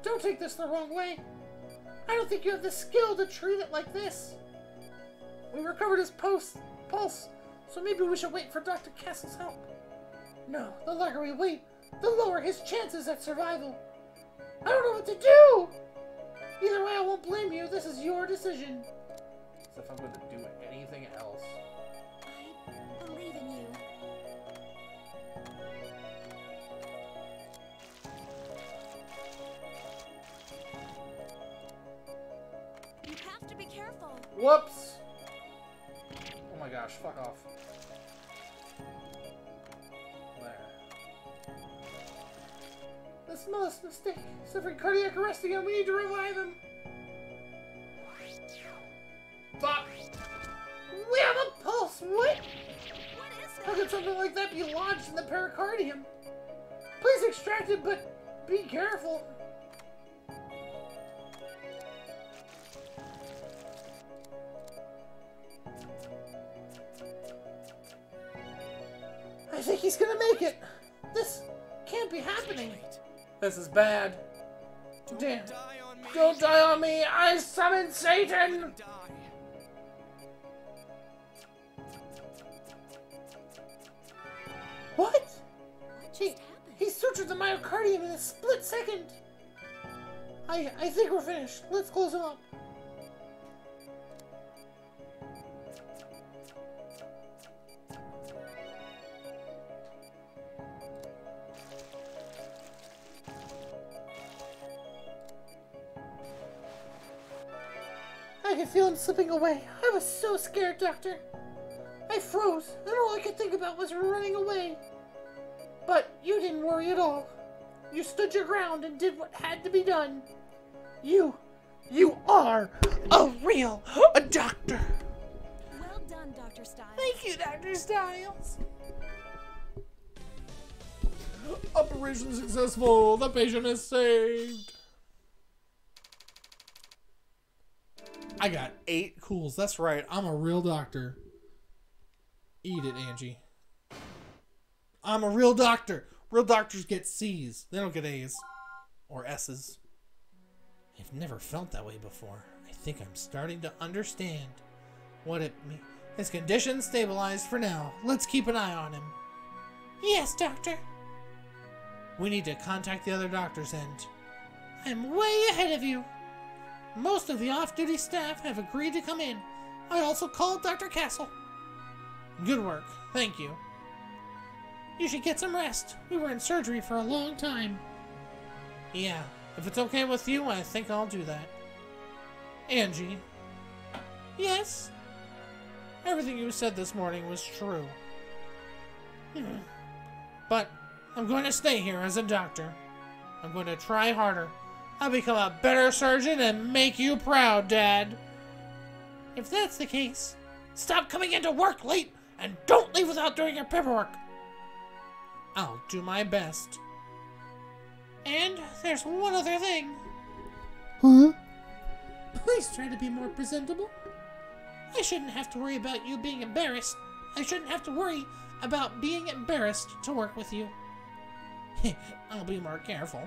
Don't take this the wrong way. I don't think you have the skill to treat it like this. We recovered his post pulse, so maybe we should wait for Dr. Castle's help. No, the longer we wait, the lower his chances at survival. I don't know what to do. Either way, I won't blame you. This is your decision. As if I'm going to do anything Whoops! Oh my gosh, fuck off. There. The smallest mistake. Suffering cardiac arrest again. We need to revive him. Fuck! We have a pulse! What? How could something like that be lodged in the pericardium? Please extract it, but be careful. Think he's gonna make it. This can't be happening. This is bad. Damn. Die on me. Don't die on me! I summon Satan! What? He, he sutured the myocardium in a split second. I, I think we're finished. Let's close him up. I can feel him slipping away. I was so scared, Doctor. I froze, and all I could think about was running away. But you didn't worry at all. You stood your ground and did what had to be done. You, you are a real a doctor. Well done, Dr. Stiles. Thank you, Dr. Stiles. Operation successful. The patient is saved. I got eight cools. That's right. I'm a real doctor. Eat it, Angie. I'm a real doctor. Real doctors get C's. They don't get A's or S's. I've never felt that way before. I think I'm starting to understand what it means. His condition stabilized for now. Let's keep an eye on him. Yes, doctor. We need to contact the other doctors and I'm way ahead of you. Most of the off-duty staff have agreed to come in. I also called Dr. Castle. Good work. Thank you. You should get some rest. We were in surgery for a long time. Yeah, if it's okay with you, I think I'll do that. Angie. Yes? Everything you said this morning was true. Hmm. But I'm going to stay here as a doctor. I'm going to try harder. I'll become a better surgeon and make you proud, Dad. If that's the case, stop coming into work late and don't leave without doing your paperwork. I'll do my best. And there's one other thing. Huh? Please try to be more presentable. I shouldn't have to worry about you being embarrassed. I shouldn't have to worry about being embarrassed to work with you. I'll be more careful.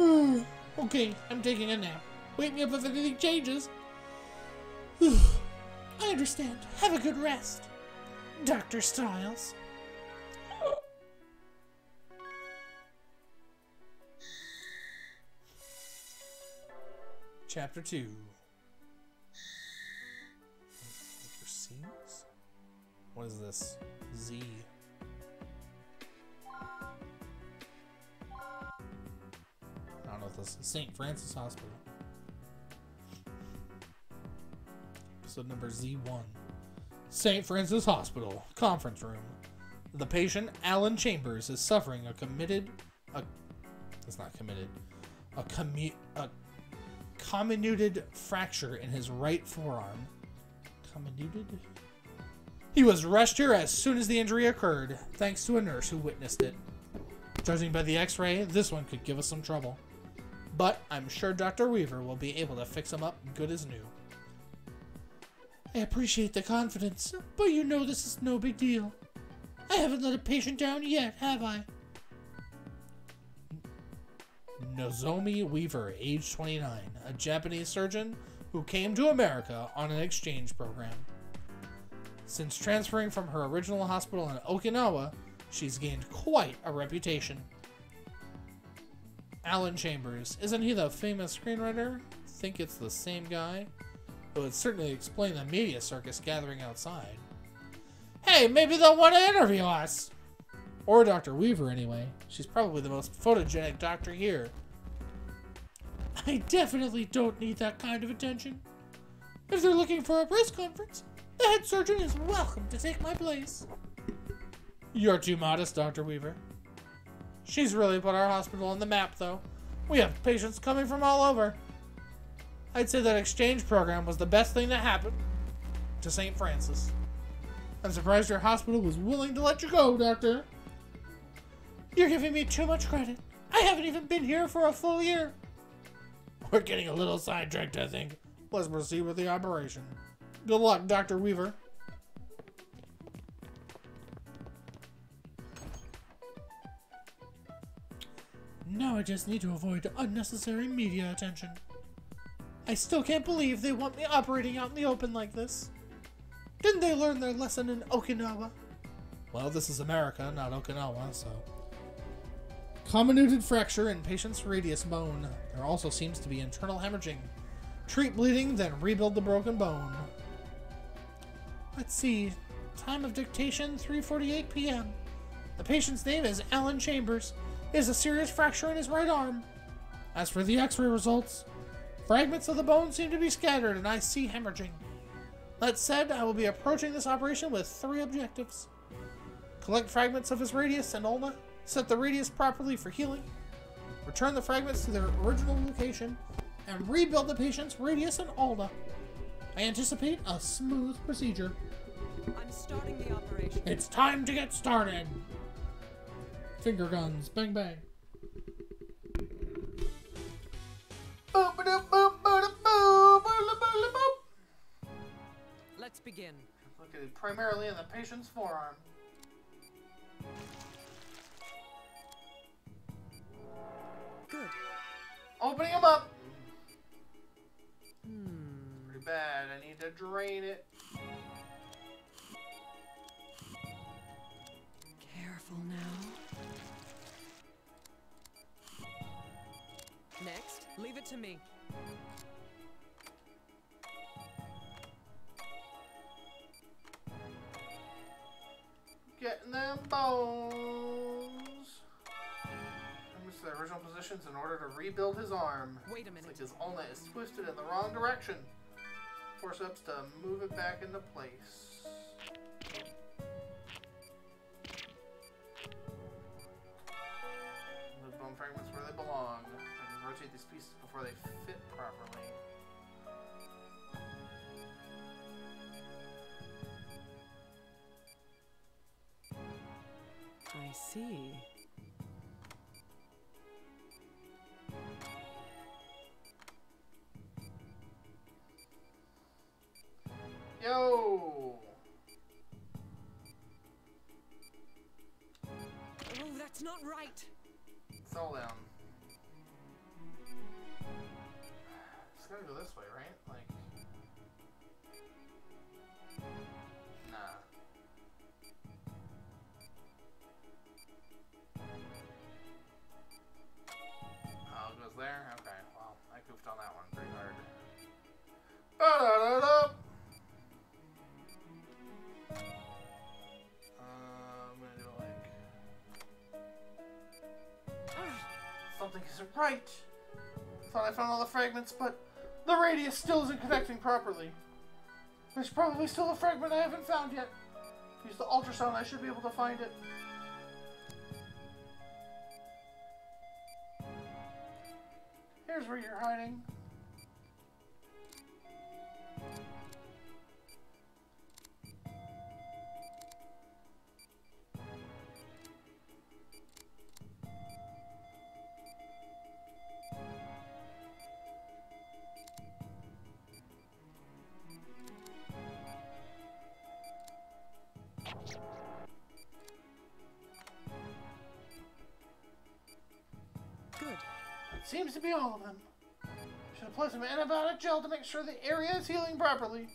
okay, I'm taking a nap. Wake me up if anything changes. I understand. Have a good rest. Dr. Stiles. Chapter 2. What is this? Z. St. Francis Hospital. Episode number Z1. St. Francis Hospital. Conference room. The patient, Alan Chambers, is suffering a committed. A, it's not committed. A commu. A comminuted fracture in his right forearm. Comminuted? He was rushed here as soon as the injury occurred, thanks to a nurse who witnessed it. Judging by the x ray, this one could give us some trouble. But I'm sure Dr. Weaver will be able to fix him up good as new. I appreciate the confidence, but you know this is no big deal. I haven't let a patient down yet, have I? Nozomi Weaver, age 29, a Japanese surgeon who came to America on an exchange program. Since transferring from her original hospital in Okinawa, she's gained quite a reputation. Alan Chambers, isn't he the famous screenwriter? Think it's the same guy? It would certainly explain the media circus gathering outside. Hey, maybe they'll want to interview us! Or Dr. Weaver, anyway. She's probably the most photogenic doctor here. I definitely don't need that kind of attention. If they're looking for a press conference, the head surgeon is welcome to take my place. You're too modest, Dr. Weaver. She's really put our hospital on the map, though. We have patients coming from all over. I'd say that exchange program was the best thing that happened to St. Francis. I'm surprised your hospital was willing to let you go, Doctor. You're giving me too much credit. I haven't even been here for a full year. We're getting a little sidetracked, I think. Let's proceed with the operation. Good luck, Dr. Weaver. Now I just need to avoid unnecessary media attention. I still can't believe they want me operating out in the open like this. Didn't they learn their lesson in Okinawa? Well, this is America, not Okinawa, so. Comminuted fracture in patient's radius bone. There also seems to be internal hemorrhaging. Treat bleeding, then rebuild the broken bone. Let's see. Time of dictation 3:48 p.m. The patient's name is Alan Chambers. Has a serious fracture in his right arm. As for the X-ray results, fragments of the bone seem to be scattered, and I see hemorrhaging. That said, I will be approaching this operation with three objectives: collect fragments of his radius and ulna, set the radius properly for healing, return the fragments to their original location, and rebuild the patient's radius and ulna. I anticipate a smooth procedure. I'm starting the operation. It's time to get started. Finger guns, bang bang. Let's begin. Located primarily in the patient's forearm. Good. Opening him up. Hmm. Pretty bad. I need to drain it. Careful now. Next, leave it to me. Getting them bones. Moves to their original positions in order to rebuild his arm. Wait a It's minute. like his ulna is twisted in the wrong direction. Forceps to move it back into place. Move bone fragments where they belong. I rotate these pieces before they fit properly. I see. Yo! Oh, that's not right. Settle down. Gotta go this way, right? Like. Nah. Oh, it goes there? Okay, well, I goofed on that one pretty hard. Ba-da-da-da! Uh, I'm gonna do like. Something isn't right. Thought I found all the fragments, but the radius still isn't connecting properly. There's probably still a fragment I haven't found yet. Use the ultrasound, I should be able to find it. Here's where you're hiding. To be all of them. Should apply some antibiotic gel to make sure the area is healing properly.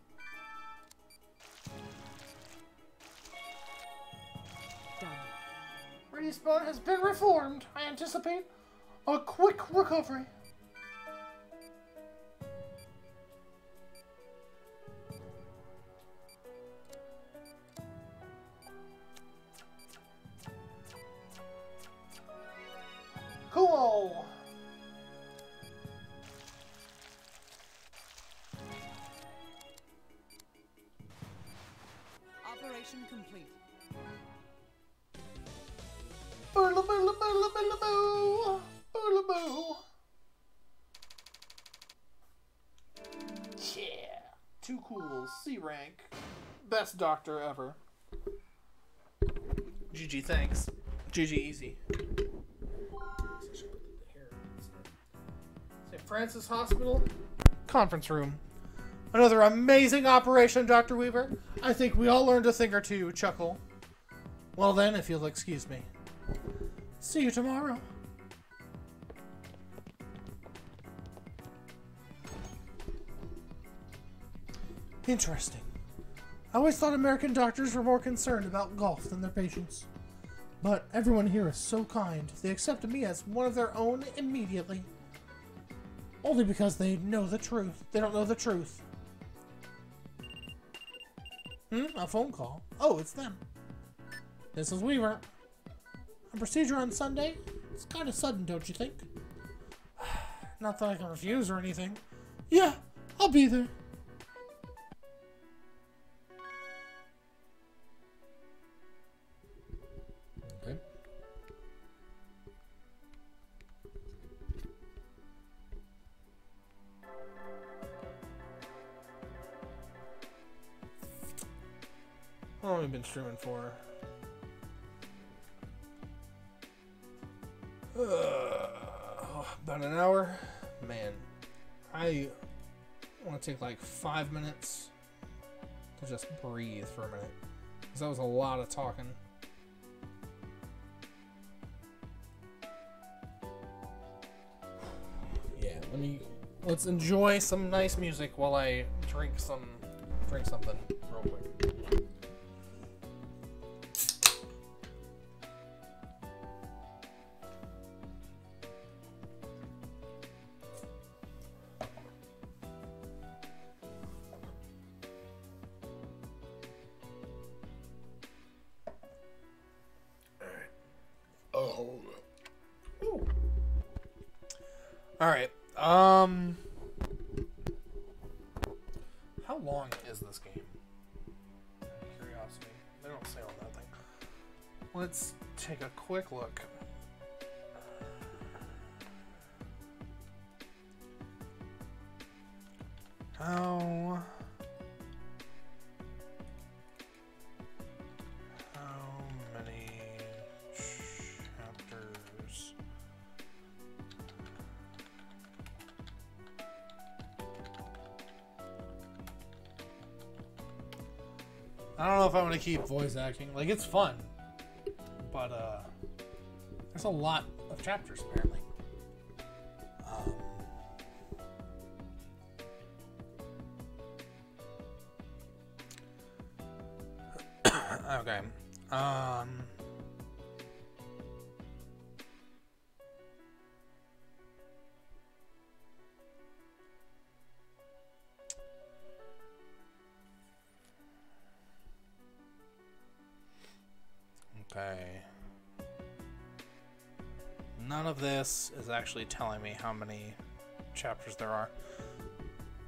Done. Radius bone has been reformed. I anticipate a quick recovery. Best doctor ever. GG, thanks. GG, easy. St. Francis Hospital, conference room. Another amazing operation, Dr. Weaver. I think we all learned a thing or two, chuckle. Well, then, if you'll excuse me. See you tomorrow. Interesting. I always thought American doctors were more concerned about golf than their patients. But everyone here is so kind, they accepted me as one of their own immediately. Only because they know the truth. They don't know the truth. Hmm? A phone call? Oh, it's them. This is Weaver. A procedure on Sunday? It's kind of sudden, don't you think? Not that I can refuse or anything. Yeah, I'll be there. Streaming for? Uh, about an hour. Man, I want to take like five minutes to just breathe for a minute. Because that was a lot of talking. Yeah, let me. Let's enjoy some nice music while I drink some. Drink something real quick. Oh. All right. Um. How long is this game? Curiosity. They don't say on that thing. Let's take a quick look. How I if I'm gonna keep voice acting. Like it's fun, but uh, there's a lot of chapters apparently. This is actually telling me how many chapters there are.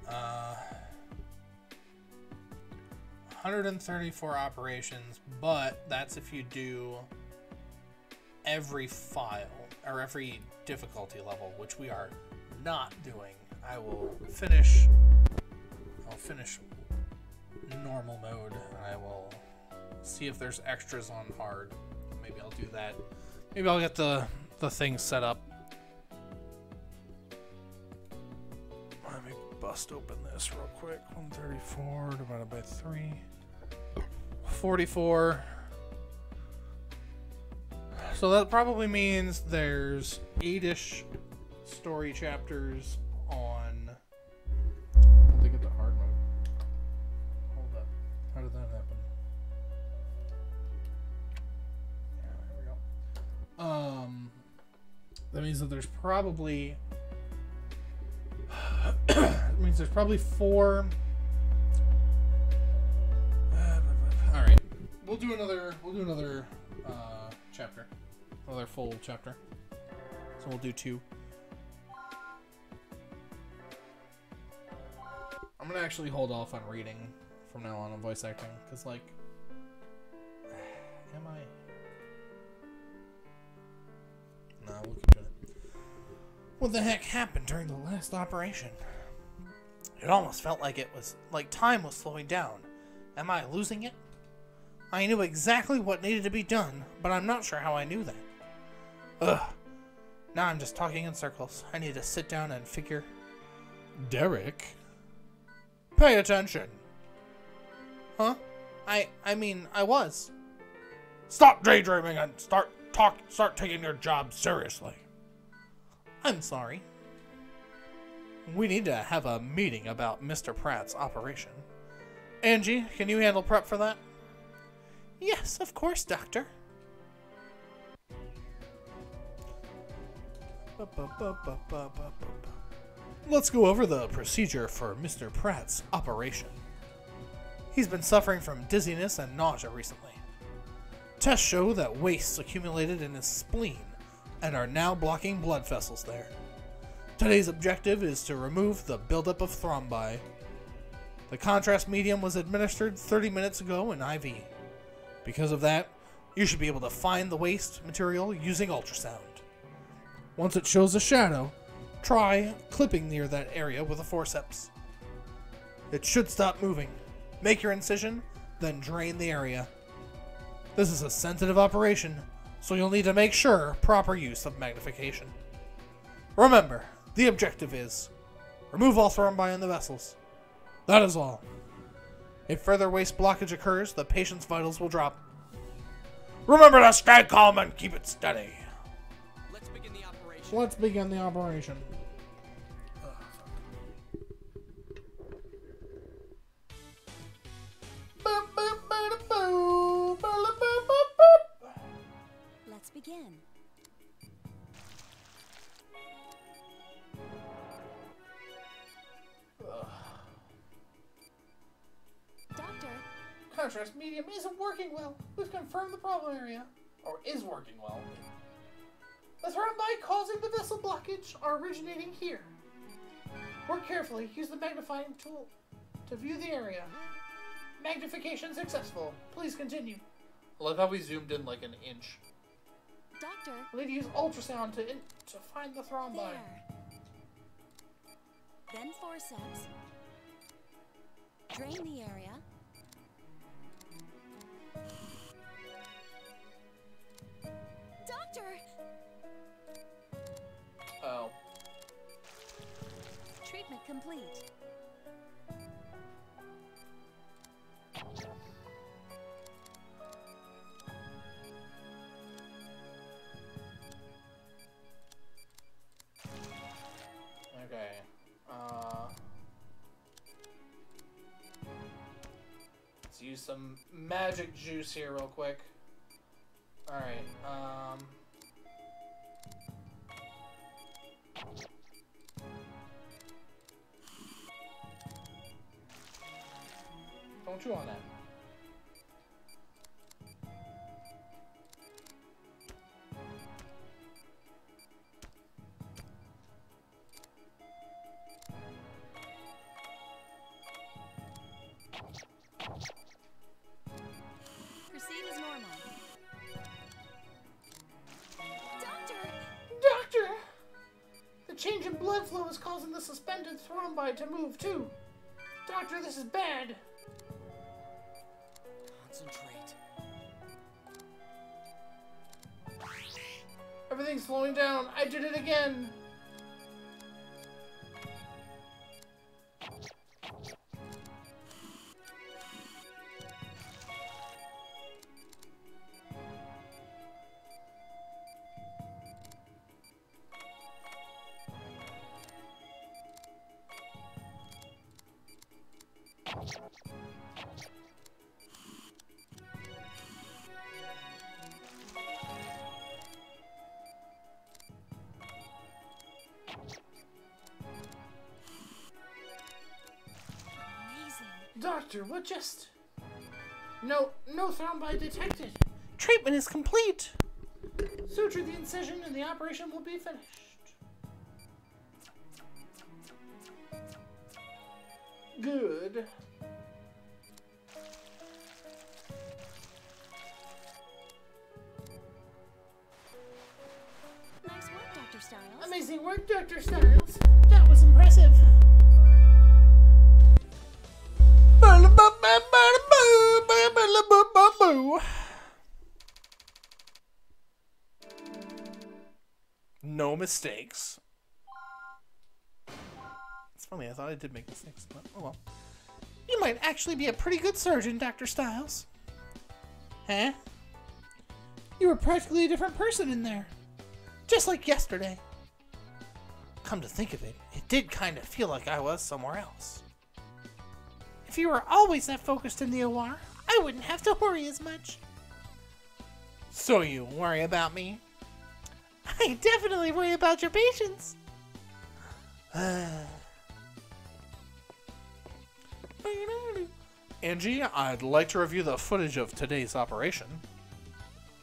Uh, 134 operations, but that's if you do every file or every difficulty level, which we are not doing. I will finish. I'll finish normal mode, and I will see if there's extras on hard. Maybe I'll do that. Maybe I'll get the the thing set up. Bust open this real quick. 134 divided by 3. 44. So that probably means there's eight-ish story chapters on. How'd they get the hard mode? Hold up. How did that happen? Yeah, there we go. Um, that means that there's probably. It there's probably four. All right, we'll do another. We'll do another uh, chapter, another full chapter. So we'll do two. I'm gonna actually hold off on reading from now on on voice acting because, like, am I? No. What the heck happened during the last operation? It almost felt like it was like time was slowing down. Am I losing it? I knew exactly what needed to be done, but I'm not sure how I knew that. Ugh. Now I'm just talking in circles. I need to sit down and figure. Derek? Pay attention. Huh? I I mean, I was. Stop daydreaming and start talk start taking your job seriously. I'm sorry. We need to have a meeting about Mr. Pratt's operation. Angie, can you handle prep for that? Yes, of course, Doctor. Let's go over the procedure for Mr. Pratt's operation. He's been suffering from dizziness and nausea recently. Tests show that wastes accumulated in his spleen and are now blocking blood vessels there. Today's objective is to remove the buildup of thrombi. The contrast medium was administered 30 minutes ago in IV. Because of that, you should be able to find the waste material using ultrasound. Once it shows a shadow, try clipping near that area with a forceps. It should stop moving. Make your incision, then drain the area. This is a sensitive operation, so you'll need to make sure proper use of magnification. Remember, the objective is remove all thrombi in the vessels. That is all. If further waste blockage occurs, the patient's vitals will drop. Remember to stay calm and keep it steady. Let's begin the operation. Let's begin the operation. Let's begin. Contrast medium isn't working well. We've confirmed the problem area. Or is working well. The thrombi causing the vessel blockage are originating here. Work carefully. Use the magnifying tool to view the area. Magnification successful. Please continue. I love how we zoomed in like an inch. doctor, We need to use ultrasound to in- to find the thrombi. there. Then forceps. Drain the area. Doctor! Oh. Treatment complete. Okay. Use some magic juice here, real quick. Alright, um. Don't chew on that. Thrombi to move too. Doctor, this is bad. Concentrate. Everything's slowing down. I did it again. Just. No, no thrombi detected. Treatment is complete. Suture the incision and the operation will be finished. Good. Nice work, Dr. Stiles. Amazing work, Dr. Stiles. Mistakes. It's funny, I thought I did make mistakes, but oh well. You might actually be a pretty good surgeon, Dr. Stiles. Huh? You were practically a different person in there. Just like yesterday. Come to think of it, it did kind of feel like I was somewhere else. If you were always that focused in the OR, I wouldn't have to worry as much. So you worry about me? I definitely worry about your patients. Angie, I'd like to review the footage of today's operation.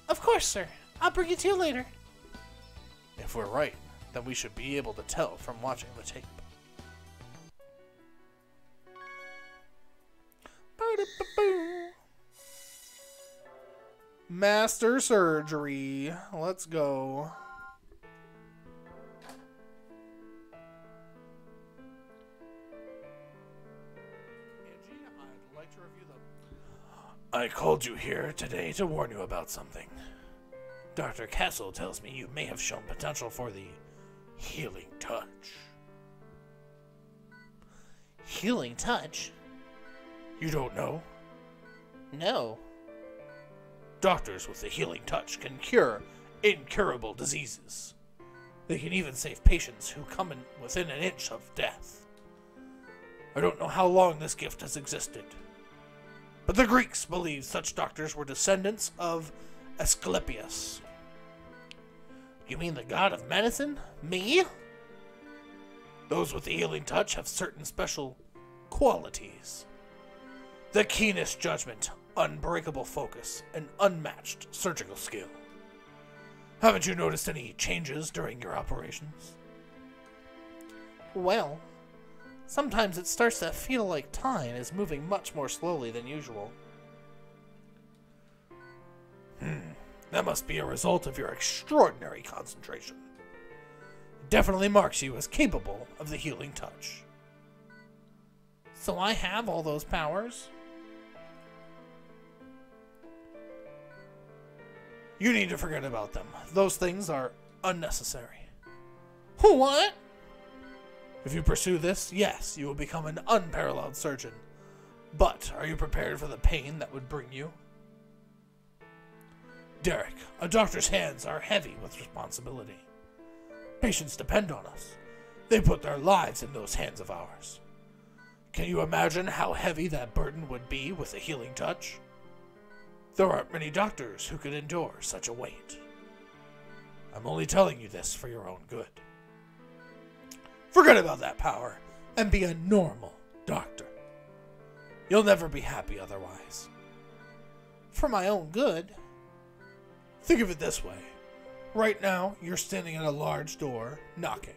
Of course, sir. I'll bring it to you later. If we're right, then we should be able to tell from watching the tape. Master surgery. Let's go. I called you here today to warn you about something. Dr. Castle tells me you may have shown potential for the healing touch. Healing touch? You don't know? No. Doctors with the healing touch can cure incurable diseases. They can even save patients who come in within an inch of death. I don't know how long this gift has existed, but the Greeks believed such doctors were descendants of Asclepius. You mean the god of medicine? Me? Those with the healing touch have certain special qualities the keenest judgment, unbreakable focus, and unmatched surgical skill. Haven't you noticed any changes during your operations? Well, sometimes it starts to feel like time is moving much more slowly than usual. Hmm, that must be a result of your extraordinary concentration. It definitely marks you as capable of the healing touch. So I have all those powers? You need to forget about them. Those things are unnecessary. Who what? If you pursue this, yes, you will become an unparalleled surgeon. But are you prepared for the pain that would bring you? Derek, a doctor's hands are heavy with responsibility. Patients depend on us. They put their lives in those hands of ours. Can you imagine how heavy that burden would be with a healing touch? There aren't many doctors who could endure such a weight. I'm only telling you this for your own good. Forget about that power and be a normal doctor. You'll never be happy otherwise. For my own good? Think of it this way. Right now, you're standing at a large door, knocking.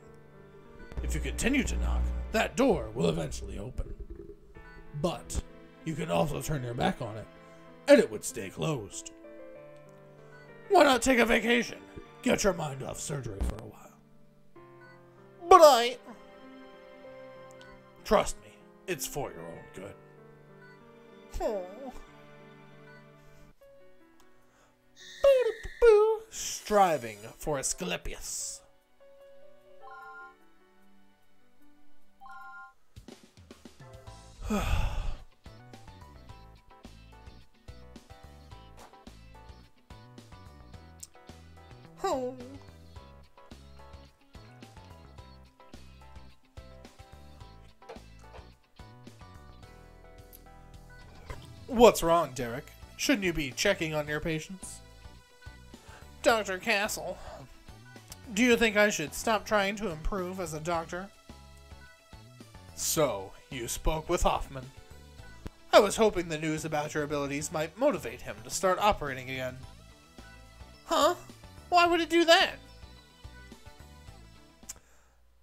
If you continue to knock, that door will eventually open. But you can also turn your back on it, and it would stay closed. Why not take a vacation? Get your mind off surgery for a while. But I. Trust me, it's for your own good. Striving for Asclepius. Oh. What's wrong, Derek? Shouldn't you be checking on your patients? Dr. Castle, do you think I should stop trying to improve as a doctor? So, you spoke with Hoffman. I was hoping the news about your abilities might motivate him to start operating again. Huh? Why would it do that?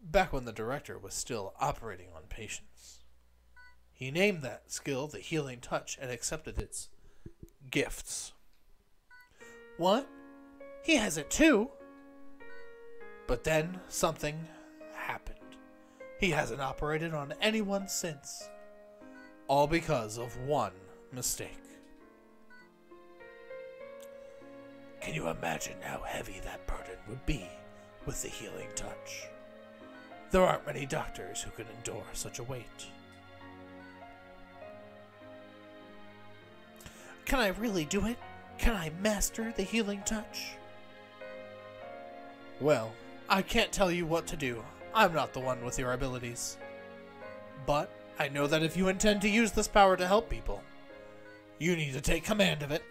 Back when the director was still operating on patients, he named that skill the healing touch and accepted its gifts. What? He has it too. But then something happened. He hasn't operated on anyone since. All because of one mistake. Can you imagine how heavy that burden would be with the healing touch? There aren't many doctors who can endure such a weight. Can I really do it? Can I master the healing touch? Well, I can't tell you what to do. I'm not the one with your abilities. But I know that if you intend to use this power to help people, you need to take command of it.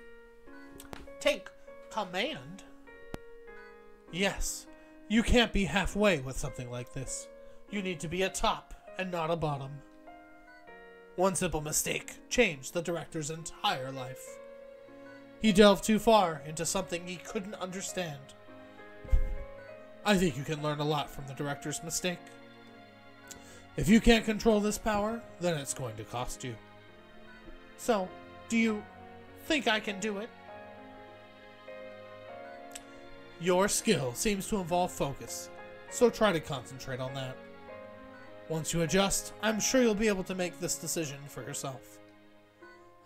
Take command? Yes, you can't be halfway with something like this. You need to be a top and not a bottom. One simple mistake changed the director's entire life. He delved too far into something he couldn't understand. I think you can learn a lot from the director's mistake. If you can't control this power, then it's going to cost you. So, do you think I can do it? Your skill seems to involve focus, so try to concentrate on that. Once you adjust, I'm sure you'll be able to make this decision for yourself.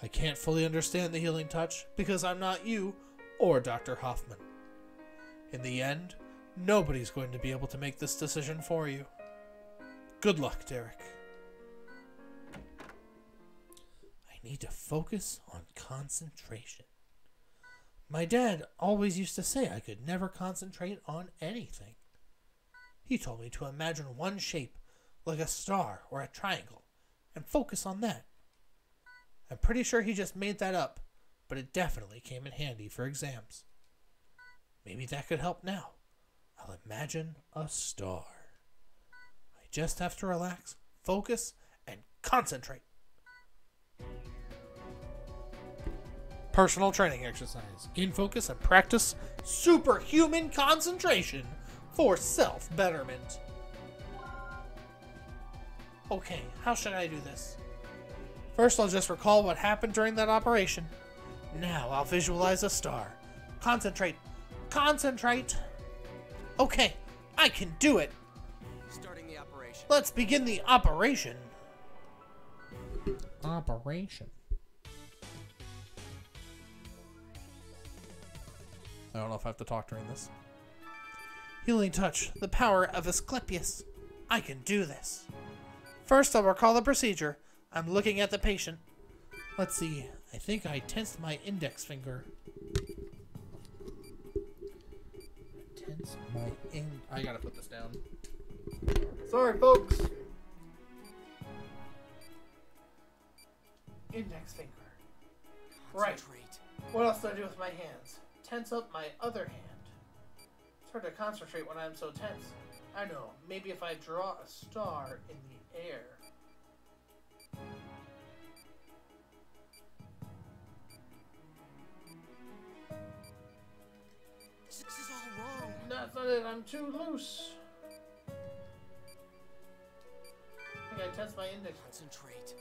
I can't fully understand the healing touch because I'm not you or Dr. Hoffman. In the end, nobody's going to be able to make this decision for you. Good luck, Derek. I need to focus on concentration. My dad always used to say I could never concentrate on anything. He told me to imagine one shape, like a star or a triangle, and focus on that. I'm pretty sure he just made that up, but it definitely came in handy for exams. Maybe that could help now. I'll imagine a star. I just have to relax, focus, and concentrate. Personal training exercise. Gain focus and practice superhuman concentration for self betterment. Okay, how should I do this? First, I'll just recall what happened during that operation. Now, I'll visualize a star. Concentrate. Concentrate. Okay, I can do it. Starting the operation. Let's begin the operation. Operation. I don't know if I have to talk during this. Healing touch, the power of Asclepius. I can do this. First, I'll recall the procedure. I'm looking at the patient. Let's see. I think I tensed my index finger. Tense my in. I gotta put this down. Sorry, folks. Index finger. Right. What else do I do with my hands? Tense up my other hand. It's hard to concentrate when I'm so tense. I know. Maybe if I draw a star in the air. This, this is all wrong. That's not it. I'm too loose. I I tense my index. Concentrate.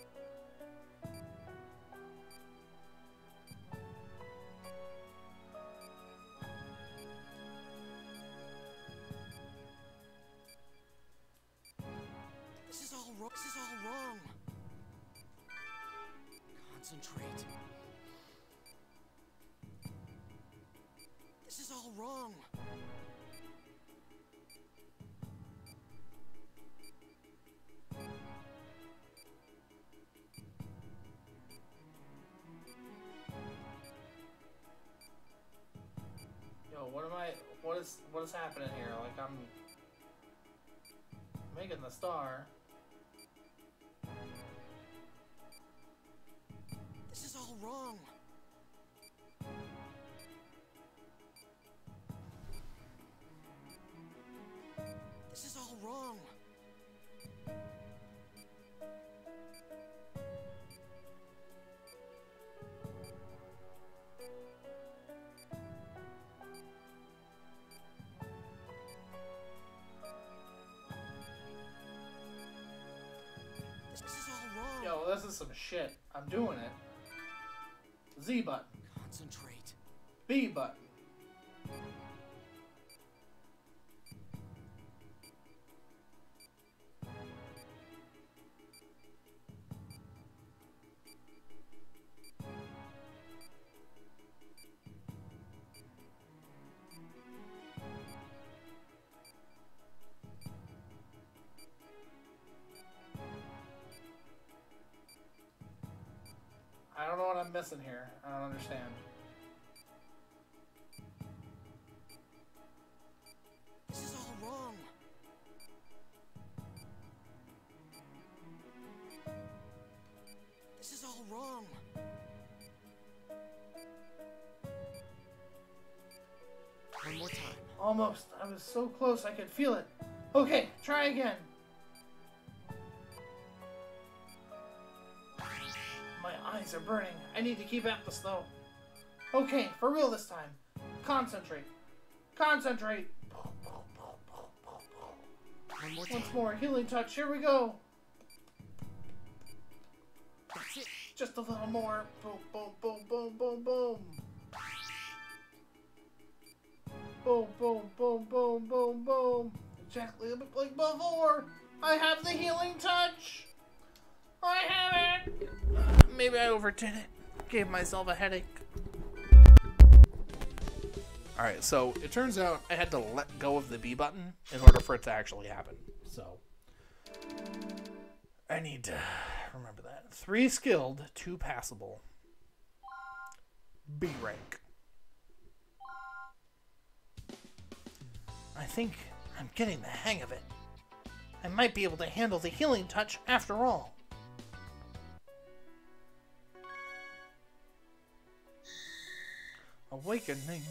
This is all wrong. This is all wrong. Concentrate. This is all wrong. Yo, what am I? What is what is happening here? Like I'm making the star. Is some shit. I'm doing it. Z button. Concentrate. B button. Missing here? I don't understand. This is all wrong. This is all wrong. One more time. Almost. I was so close I could feel it. Okay, try again. Burning. I need to keep at the though. Okay, for real this time. Concentrate. Concentrate. One more. Once more, healing touch. Here we go. Just a little more. Boom, boom, boom, boom, boom, boom. Boom, boom, boom, boom, boom, boom. Exactly like before. I have the healing touch. I have it. Maybe I overdid it. Gave myself a headache. Alright, so it turns out I had to let go of the B button in order for it to actually happen. So. I need to remember that. Three skilled, two passable. B rank. I think I'm getting the hang of it. I might be able to handle the healing touch after all. Awakening.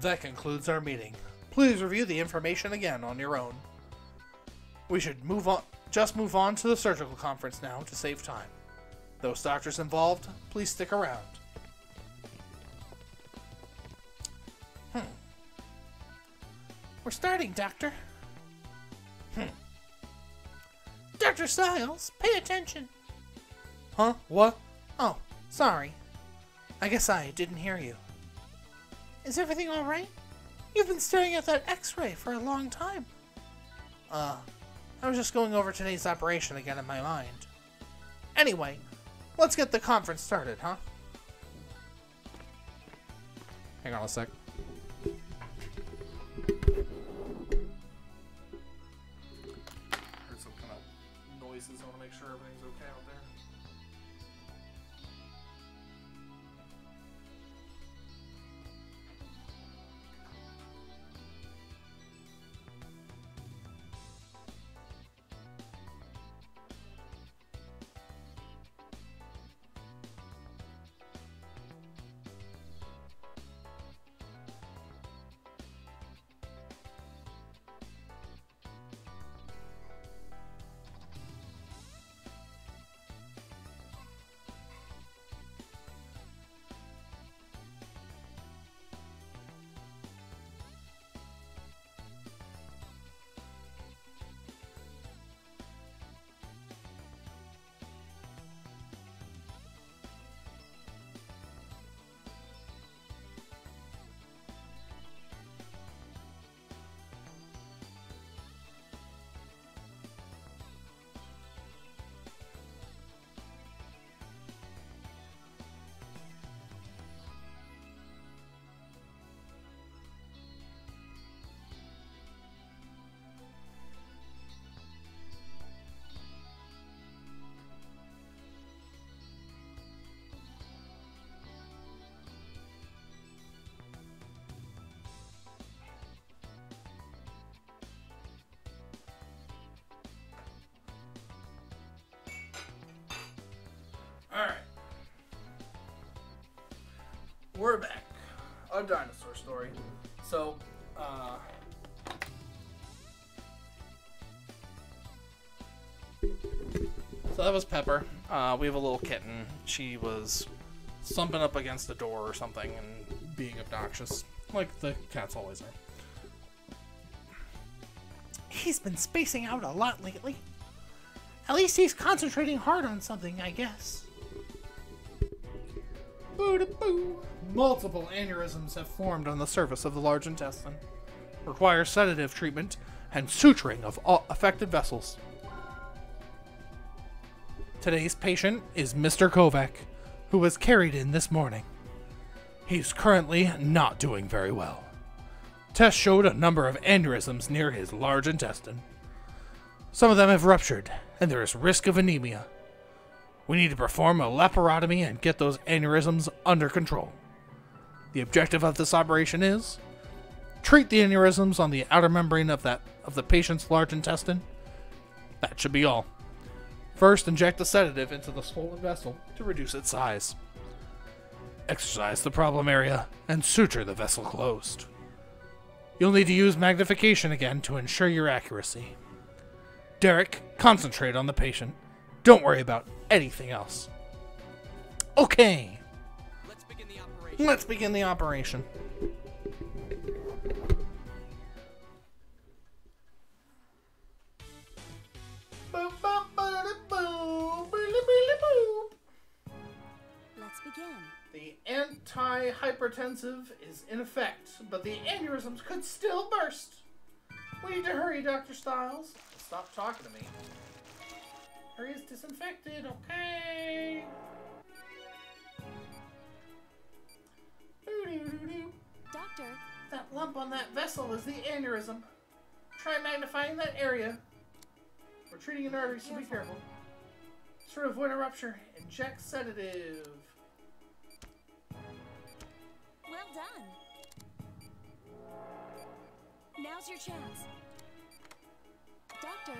That concludes our meeting. Please review the information again on your own. We should move on just move on to the surgical conference now to save time. Those doctors involved, please stick around. We're starting, Doctor. Hmm. Dr. Stiles, pay attention. Huh? What? Oh, sorry. I guess I didn't hear you. Is everything alright? You've been staring at that x ray for a long time. Uh, I was just going over today's operation again in my mind. Anyway, let's get the conference started, huh? Hang on a sec. We're back. A dinosaur story. So, uh. So that was Pepper. Uh, we have a little kitten. She was thumping up against the door or something and being obnoxious, like the cats always are. He's been spacing out a lot lately. At least he's concentrating hard on something, I guess. Boo-da-boo. Multiple aneurysms have formed on the surface of the large intestine. Require sedative treatment and suturing of all affected vessels. Today's patient is Mr. Kovac, who was carried in this morning. He's currently not doing very well. Tests showed a number of aneurysms near his large intestine. Some of them have ruptured, and there is risk of anemia. We need to perform a laparotomy and get those aneurysms under control. The objective of this operation is treat the aneurysms on the outer membrane of that of the patient's large intestine. That should be all. First, inject a sedative into the swollen vessel to reduce its size. Exercise the problem area and suture the vessel closed. You'll need to use magnification again to ensure your accuracy. Derek, concentrate on the patient. Don't worry about anything else. Okay, let's begin the operation. Boop, boop, ba-da, boop, ba-da, boop. Let's begin. The antihypertensive is in effect, but the aneurysms could still burst. We need to hurry, Dr. Stiles. Stop talking to me. Hurry is disinfected, okay? Doctor, That lump on that vessel is the aneurysm. Try magnifying that area. We're treating an artery, so be careful. To avoid a rupture, inject sedative. well done. Now's your chance. Doctor,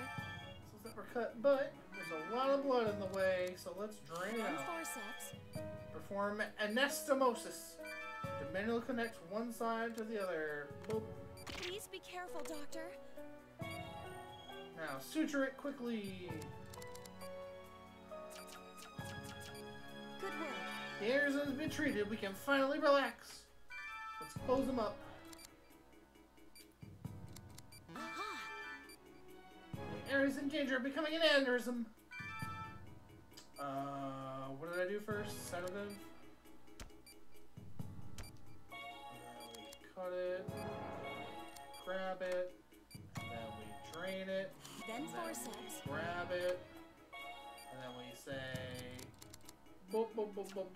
uppercut, but there's a lot of blood in the way, so let's drain it one out. forceps. Perform anastomosis. To manually connect one side to the other. Boop. Please be careful, Doctor. Now suture it quickly. Good work. The aneurysm's been treated. We can finally relax. Let's close them up. The is in danger of becoming an aneurysm. Uh, what did I do first? Sedative. And then we cut it, grab it, and then we drain it, Then then forceps. grab it, and then we say. boop, boop, boop, boop,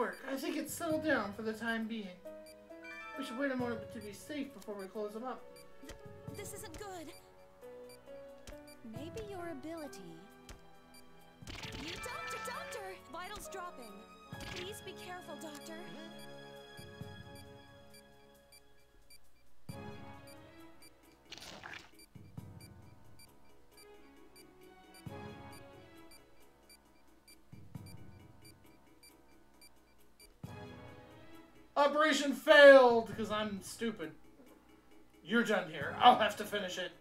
work. I think it's settled down for the time being. We should wait a moment to be safe before we close them up. This isn't good. Maybe your ability. You doctor, doctor! Vitals dropping. Please be careful, doctor. Operation failed because I'm stupid. You're done here. I'll have to finish it.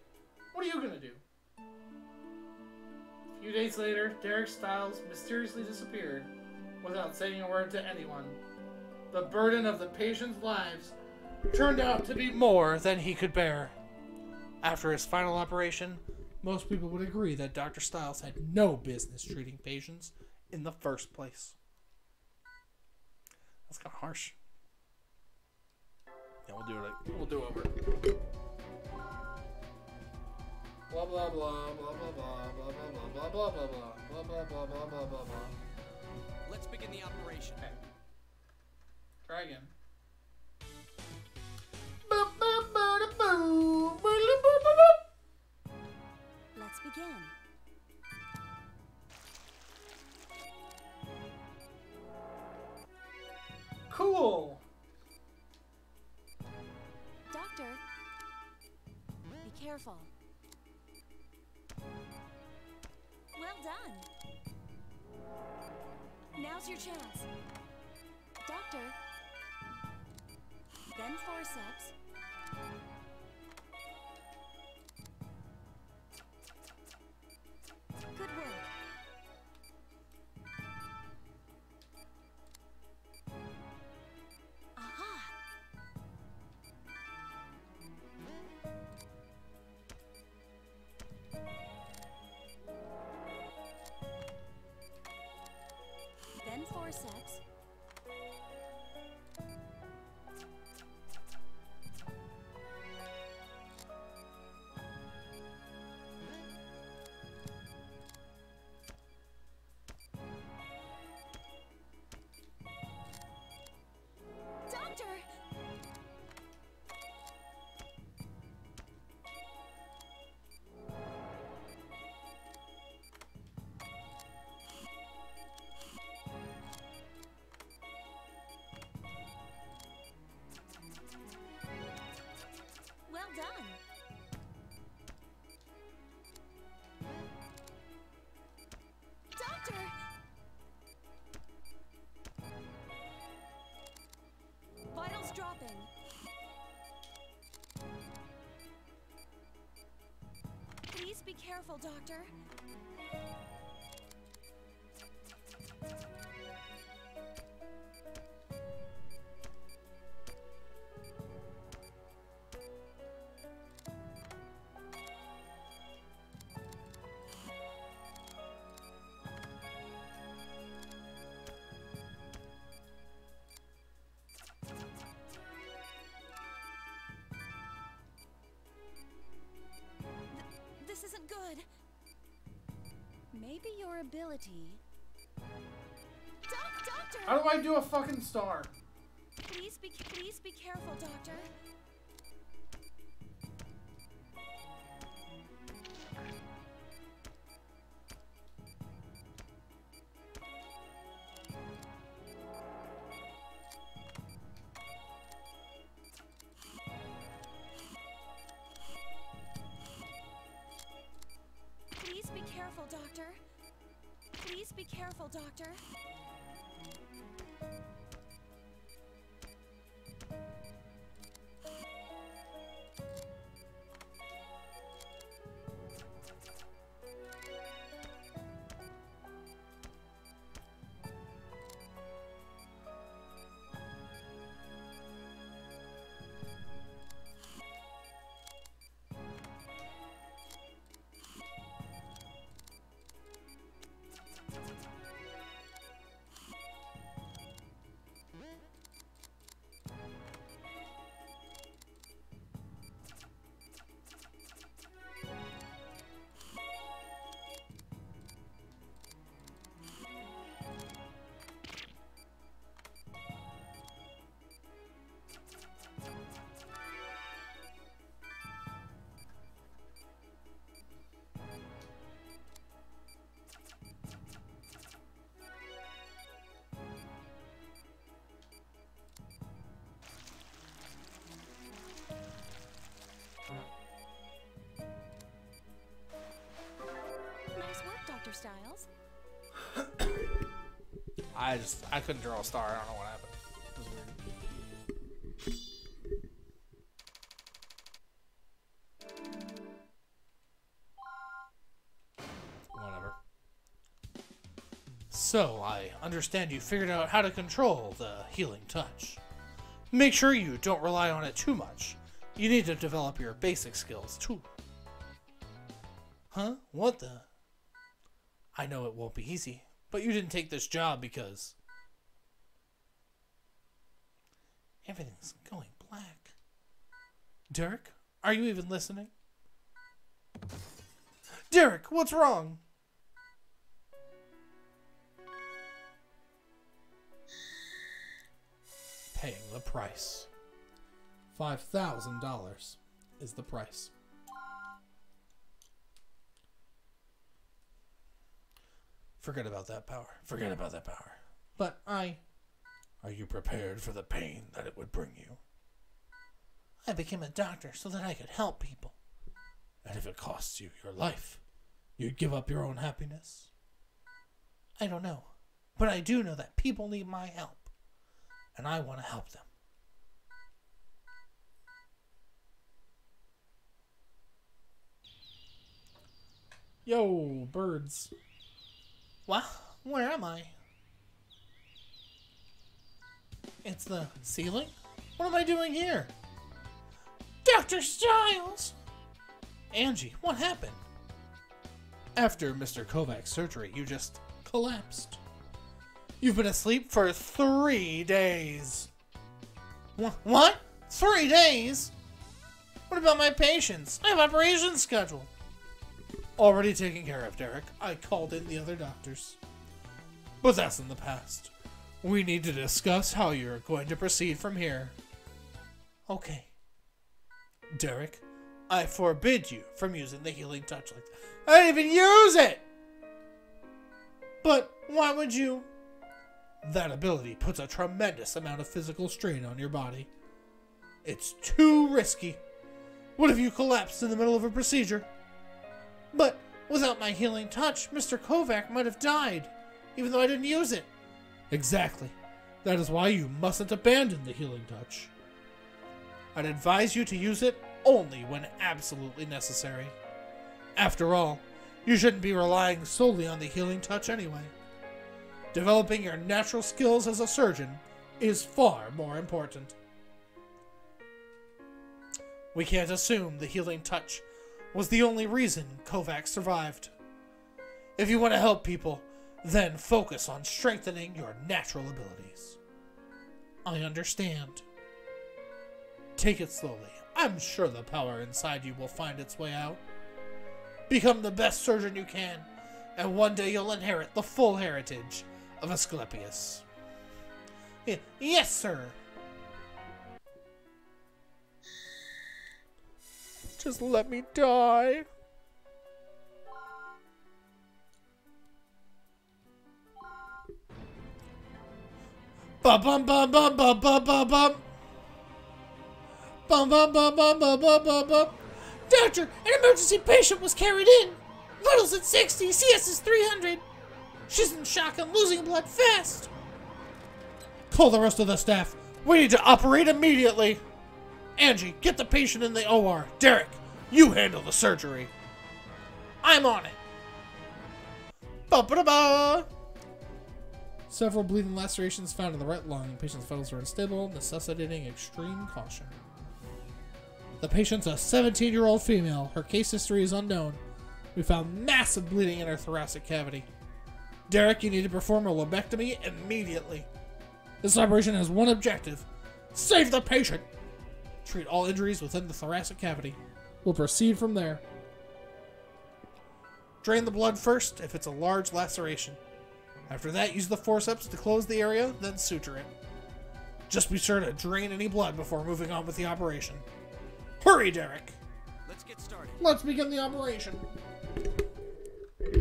What are you gonna do? A few days later, Derek Stiles mysteriously disappeared without saying a word to anyone. The burden of the patient's lives turned out to be More than he could bear. After his final operation, most people would agree that Dr. Stiles had no business treating patients in the first place. That's kind of harsh. Yeah, we'll do it. We'll do it over. Blah blah blah blah blah blah blah blah blah blah blah blah blah blah blah blah blah blah blah blah. Let's begin the operation. Okay. Try again. Let's begin. Cool. Careful. Well done. Now's your chance. Doctor, then forceps. Good work. corset careful, Doctor. Ability. Doc, doctor! How do I do a fucking star? Please be please be careful, doctor. Doctor. Dr. Stiles. I just I couldn't draw a star. I don't know what happened. Whatever. So, I understand you figured out how to control the healing touch. Make sure you don't rely on it too much. You need to develop your basic skills too. Huh? What the? I know it won't be easy, but you didn't take this job because everything's going black. Dirk, are you even listening? Derek, what's wrong? Paying the price. $5,000 is the price. Forget about that power. Forget about that power. But I. Are you prepared for the pain that it would bring you? I became a doctor so that I could help people. And if it costs you your life, you'd give up your own happiness? I don't know. But I do know that people need my help. And I want to help them. Yo, birds. Wow, where am I? It's the ceiling? What am I doing here? Dr. Stiles! Angie, what happened? After Mr. Kovac's surgery, you just collapsed. You've been asleep for three days. Wha- What? Three days? What about my patients? I have operations scheduled. Already taken care of, Derek. I called in the other doctors. But that's in the past. We need to discuss how you're going to proceed from here. Okay. Derek, I forbid you from using the healing touch like that. I didn't even use it! But why would you? That ability puts a tremendous amount of physical strain on your body. It's too risky. What if you collapsed in the middle of a procedure? But without my healing touch, Mr. Kovac might have died, even though I didn't use it. Exactly. That is why you mustn't abandon the healing touch. I'd advise you to use it only when absolutely necessary. After all, you shouldn't be relying solely on the healing touch anyway. Developing your natural skills as a surgeon is far more important. We can't assume the healing touch was the only reason Kovac survived. If you want to help people, then focus on strengthening your natural abilities. I understand. Take it slowly. I'm sure the power inside you will find its way out. Become the best surgeon you can, and one day you'll inherit the full heritage of Asclepius. Yes, sir. Just let me die. Bum bum bum bum bum bum bum bum. Bum bum bum bum bum bum bum bum. Doctor, an emergency patient was carried in. Vitals at 60, CS is 300. She's in shock and losing blood fast. Call the rest of the staff. We need to operate immediately. Angie, get the patient in the OR. Derek, you handle the surgery. I'm on it. Ba ba ba. Several bleeding lacerations found in the right lung. Patient's vitals are unstable, necessitating extreme caution. The patient's a 17 year old female. Her case history is unknown. We found massive bleeding in her thoracic cavity. Derek, you need to perform a lobectomy immediately. This operation has one objective save the patient. Treat all injuries within the thoracic cavity. We'll proceed from there. Drain the blood first if it's a large laceration. After that, use the forceps to close the area, then suture it. Just be sure to drain any blood before moving on with the operation. Hurry, Derek! Let's get started. Let's begin the operation. There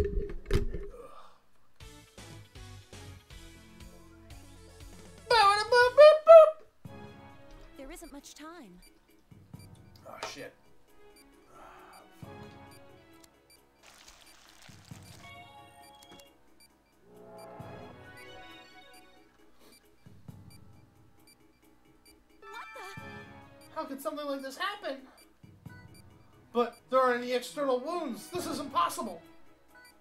isn't much time. Oh shit. What? How could something like this happen? But there aren't any external wounds. This is impossible.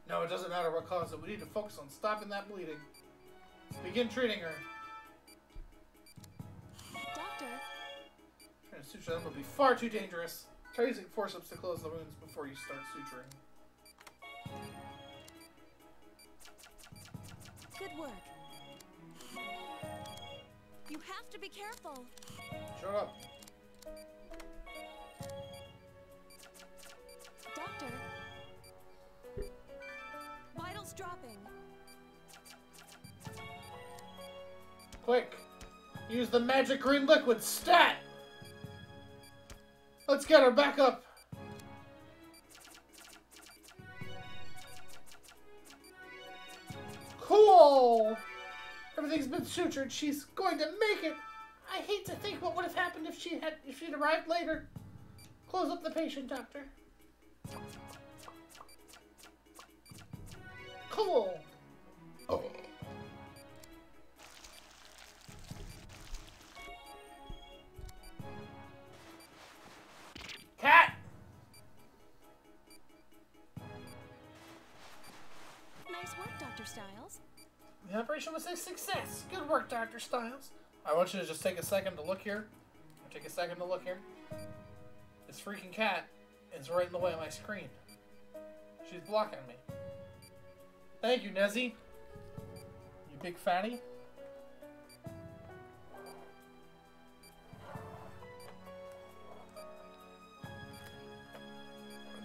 No, it doesn't matter what caused it. We need to focus on stopping that bleeding. Let's begin treating her. Suture them would be far too dangerous. Try using forceps to close the wounds before you start suturing. good work. You have to be careful. Shut up. Doctor, Vitals dropping. Quick! Use the magic green liquid stat! Let's get her back up! Cool! Everything's been sutured. She's going to make it. I hate to think what would have happened if she had if she'd arrived later. Close up the patient, doctor. Cool. Stiles. The operation was a success. Good work, Dr. Stiles. I want you to just take a second to look here. Take a second to look here. This freaking cat is right in the way of my screen. She's blocking me. Thank you, Nezzy. You big fatty.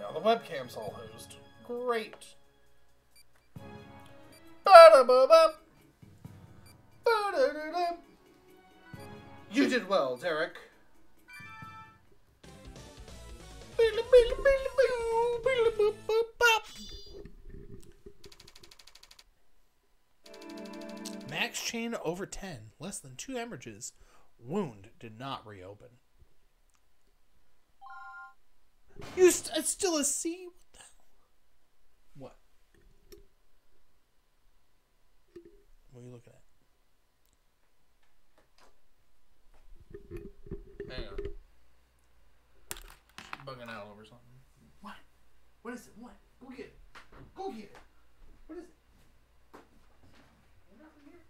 Now the webcam's all hosed. Great. You did well, Derek. Max chain over 10, less than 2 hemorrhages. Wound did not reopen. You st- it's still a C? What the hell? What? What are you looking at? Hang on. She's bugging out over something. What? What is it? What? Go get it. Go get it. What is it? Nothing here.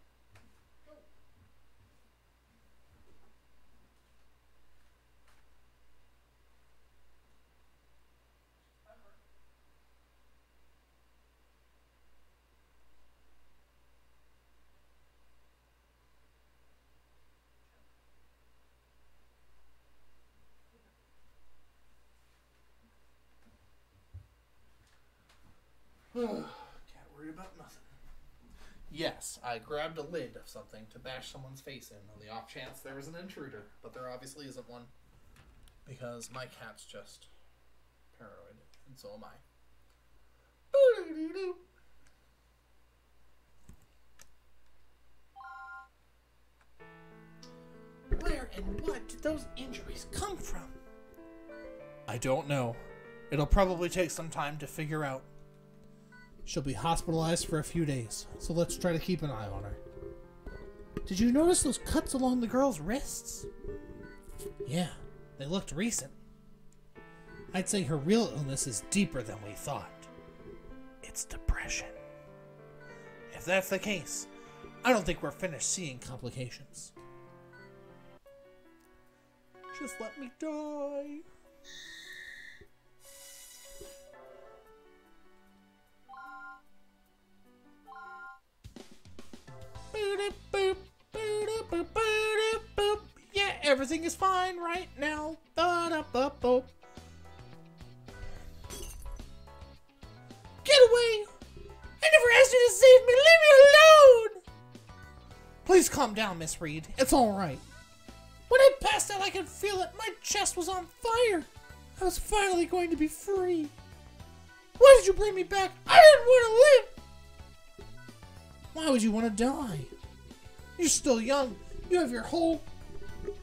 Go. Can't worry about nothing. I grabbed a lid of something to bash someone's face in on the off chance there was an intruder, but there obviously isn't one. Because my cat's just paranoid, and so am I. Where and what did those injuries come from? I don't know. It'll probably take some time to figure out. She'll be hospitalized for a few days, so let's try to keep an eye on her. Did you notice those cuts along the girl's wrists? Yeah, they looked recent. I'd say her real illness is deeper than we thought. It's depression. If that's the case, I don't think we're finished seeing complications. Just let me die. Yeah, everything is fine right now. Get away! I never asked you to save me. Leave me alone! Please calm down, Miss Reed. It's all right. When I passed out, I could feel it. My chest was on fire. I was finally going to be free. Why did you bring me back? I didn't want to live. Why would you want to die? You're still young. You have your whole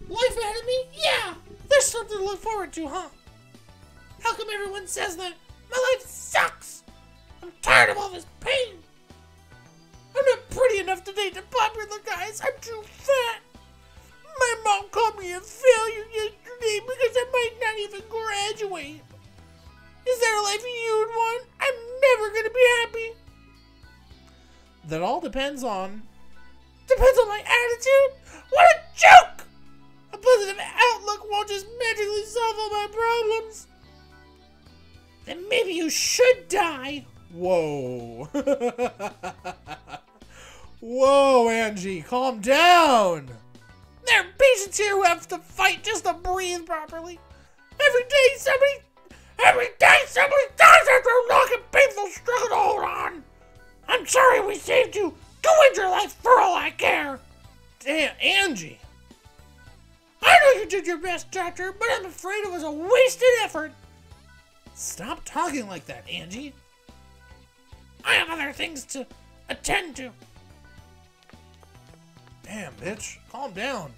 life ahead of me? Yeah! There's something to look forward to, huh? How come everyone says that? My life sucks! I'm tired of all this pain! I'm not pretty enough today to date the popular guys. I'm too fat! My mom called me a failure yesterday because I might not even graduate. Is that a life you'd want? I'm never gonna be happy. That all depends on. Depends on my attitude? What a joke! A positive outlook won't just magically solve all my problems. Then maybe you should die. Whoa. Whoa, Angie, calm down. There are patients here who have to fight just to breathe properly. Every day somebody, every day somebody dies after a long and painful struggle to hold on. I'm sorry we saved you. Go end your life for all I care. Damn, Angie. I know you did your best, Doctor, but I'm afraid it was a wasted effort. Stop talking like that, Angie. I have other things to attend to. Damn, bitch. Calm down.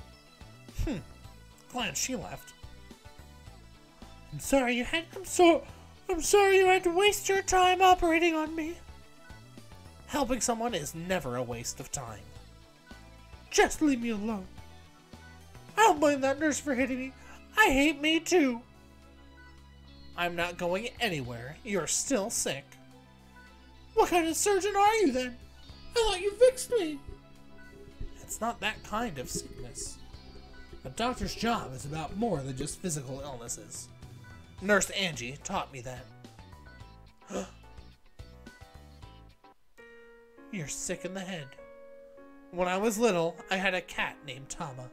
Hmm. Glad she left. I'm sorry you had. I'm so. I'm sorry you had to waste your time operating on me. Helping someone is never a waste of time. Just leave me alone. I don't blame that nurse for hitting me. I hate me too. I'm not going anywhere. You're still sick. What kind of surgeon are you then? I thought you fixed me. It's not that kind of sickness. A doctor's job is about more than just physical illnesses. Nurse Angie taught me that. You're sick in the head. When I was little, I had a cat named Tama.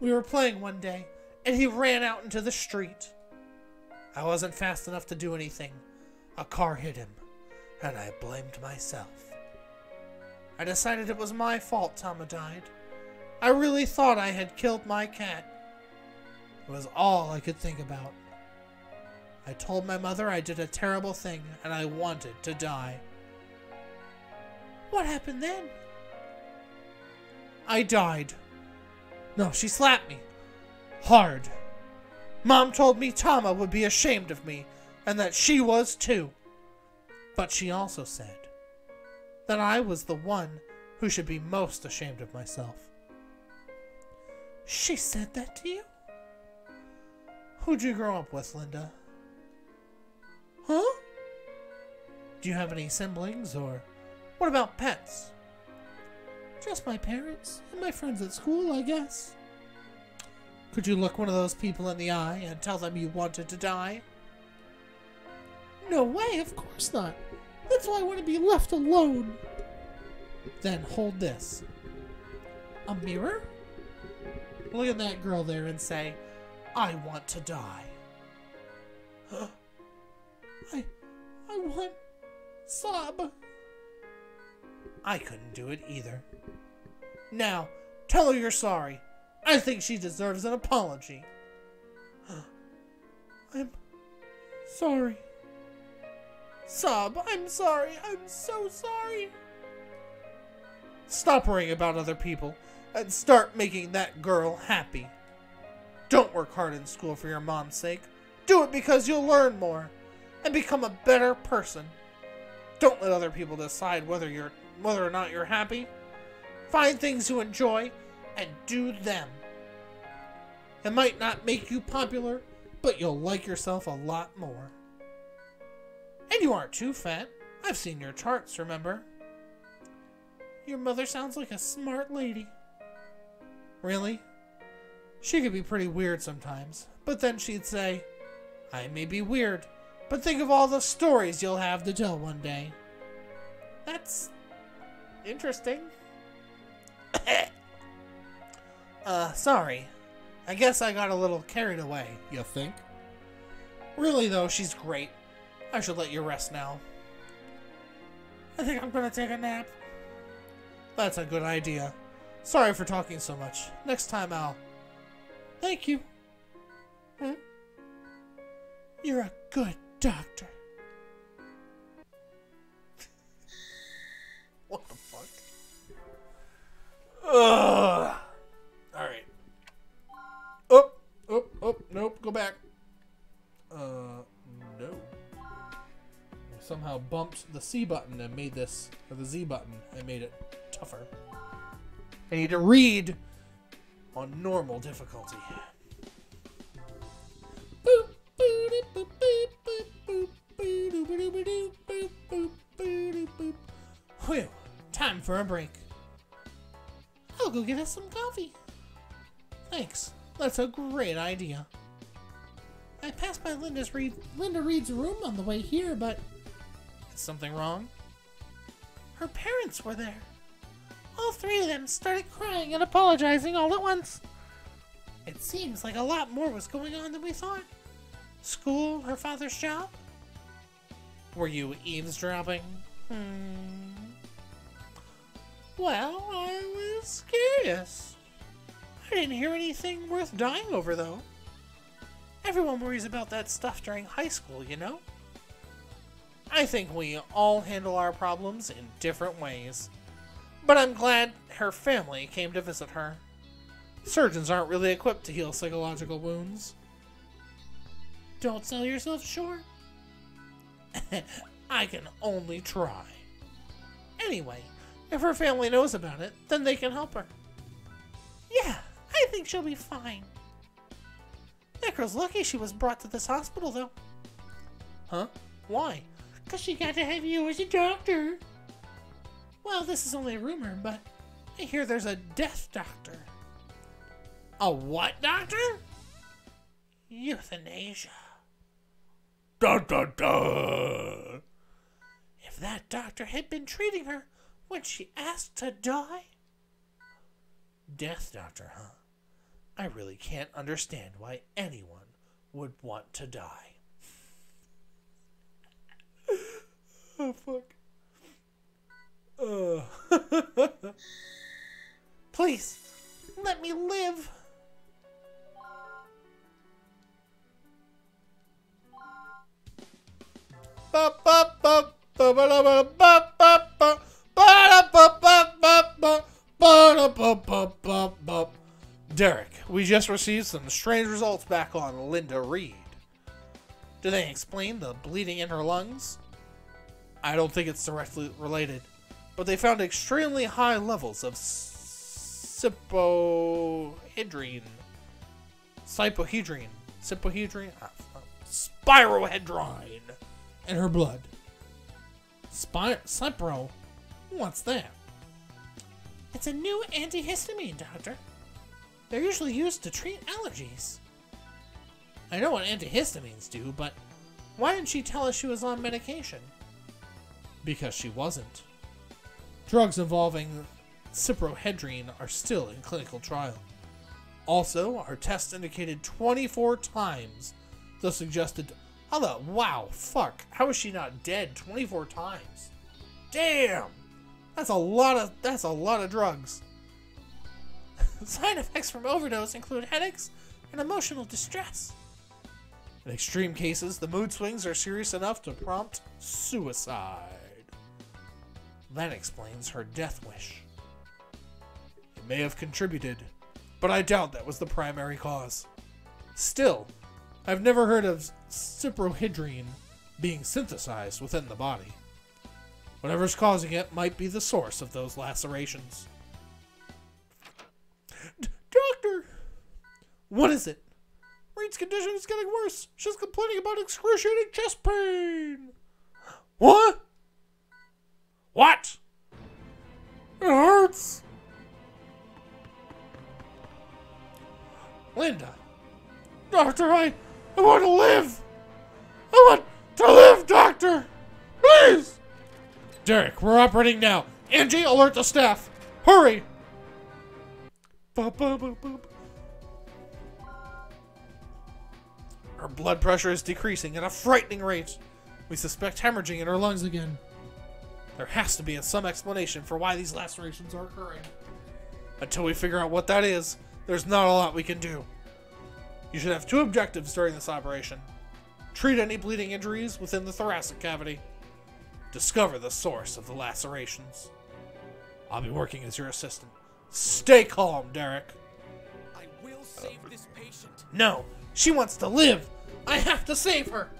We were playing one day, and he ran out into the street. I wasn't fast enough to do anything. A car hit him, and I blamed myself. I decided it was my fault Tama died. I really thought I had killed my cat. It was all I could think about. I told my mother I did a terrible thing and I wanted to die. What happened then? I died. No, she slapped me. Hard. Mom told me Tama would be ashamed of me, and that she was too. But she also said that I was the one who should be most ashamed of myself. She said that to you? Who'd you grow up with, Linda? Huh? Do you have any siblings, or what about pets? Just my parents and my friends at school, I guess. Could you look one of those people in the eye and tell them you wanted to die? No way, of course not. That's why I want to be left alone. Then hold this. A mirror? Look at that girl there and say, I want to die. I I want sob. I couldn't do it either. Now, tell her you're sorry. I think she deserves an apology. I'm sorry. Sob, I'm sorry. I'm so sorry. Stop worrying about other people and start making that girl happy. Don't work hard in school for your mom's sake. Do it because you'll learn more and become a better person. Don't let other people decide whether you're whether or not you're happy. Find things you enjoy and do them. It might not make you popular, but you'll like yourself a lot more. And you aren't too fat. I've seen your charts, remember? Your mother sounds like a smart lady. Really? She could be pretty weird sometimes, but then she'd say, I may be weird, but think of all the stories you'll have to tell one day. That's interesting. uh, sorry. I guess I got a little carried away, you think? Really, though, she's great. I should let you rest now. I think I'm gonna take a nap. That's a good idea. Sorry for talking so much. Next time I'll. Thank you. Hmm? You're a good doctor. The C button and made this, or the Z button, and made it tougher. I need to read on normal difficulty. Whew, time for a break. I'll go get us some coffee. Thanks. That's a great idea. I passed by Linda's Reed, Linda Reed's room on the way here, but something wrong? Her parents were there. All three of them started crying and apologizing all at once. It seems like a lot more was going on than we thought. School, her father's job. Were you eavesdropping? Hmm. Well, I was curious. I didn't hear anything worth dying over, though. Everyone worries about that stuff during high school, you know? I think we all handle our problems in different ways. But I'm glad her family came to visit her. Surgeons aren't really equipped to heal psychological wounds. Don't sell yourself short. I can only try. Anyway, if her family knows about it, then they can help her. Yeah, I think she'll be fine. That girl's lucky she was brought to this hospital, though. Huh? Why? Because she got to have you as a doctor. Well, this is only a rumor, but I hear there's a death doctor. A what doctor? Euthanasia. Dun dun dun! If that doctor had been treating her when she asked to die? Death doctor, huh? I really can't understand why anyone would want to die oh fuck. Uh. Please, let me live. Derek, we just received some strange results back on Linda Reed. Do they explain the bleeding in her lungs? I don't think it's directly related, but they found extremely high levels of cypohydrine. Cypohydrine. Cypohydrine? Ah, Spirohydrine in her blood. Spy- Cypro? What's that? It's a new antihistamine, Doctor. They're usually used to treat allergies. I know what antihistamines do, but why didn't she tell us she was on medication? Because she wasn't. Drugs involving cyprohydrine are still in clinical trial. Also, our test indicated 24 times the suggested. The. Wow, fuck. How is she not dead 24 times? Damn! That's a lot of. That's a lot of drugs. Side effects from overdose include headaches and emotional distress. In extreme cases, the mood swings are serious enough to prompt suicide. That explains her death wish. It may have contributed, but I doubt that was the primary cause. Still, I've never heard of cyprohydrine being synthesized within the body. Whatever's causing it might be the source of those lacerations. D- Doctor! What is it? Reed's condition is getting worse. She's complaining about excruciating chest pain. What? What? Linda. Doctor, I, I want to live. I want to live, Doctor. Please. Derek, we're operating now. Angie, alert the staff. Hurry. Ba. Her blood pressure is decreasing at a frightening rate. We suspect hemorrhaging in her lungs again. There has to be some explanation for why these lacerations are occurring. Until we figure out what that is, there's not a lot we can do. You should have two objectives during this operation treat any bleeding injuries within the thoracic cavity, discover the source of the lacerations. I'll be working as your assistant. Stay calm, Derek. I will save this patient. No, she wants to live. I have to save her.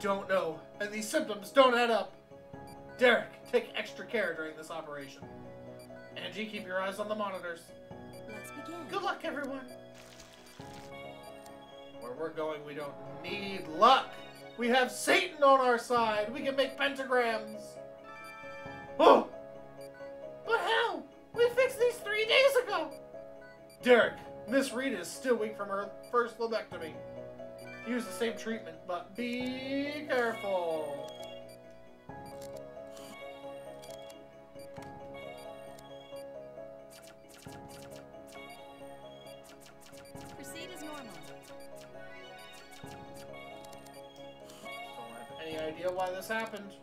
Don't know, and these symptoms don't add up. Derek, take extra care during this operation. Angie, keep your eyes on the monitors. Let's begin. Good luck, everyone. Where we're going, we don't need luck. We have Satan on our side. We can make pentagrams. Oh! But how? We fixed these three days ago. Derek, Miss Reed is still weak from her first lobectomy. Use the same treatment, but be careful. Proceed as normal. Don't have any idea why this happened.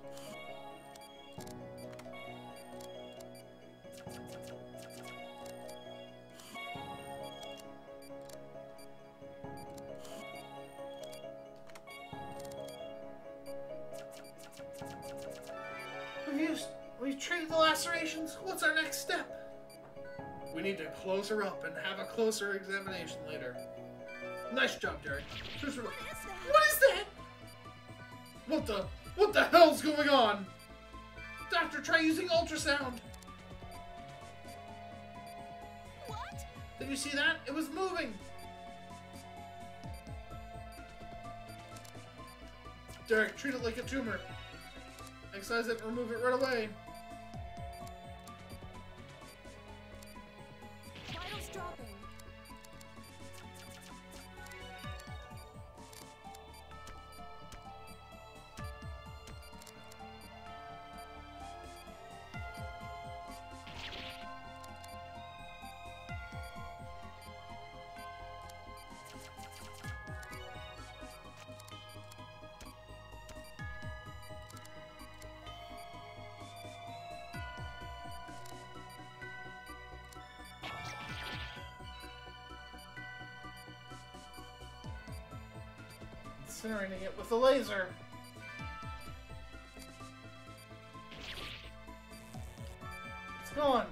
What's our next step? We need to close her up and have a closer examination later. Nice job, Derek. What is that? What is that? What the? What the hell's going on? Doctor, try using ultrasound. What? Did you see that? It was moving. Derek, treat it like a tumor. Excise it, and remove it right away. Incinerating it with the laser. It's gone.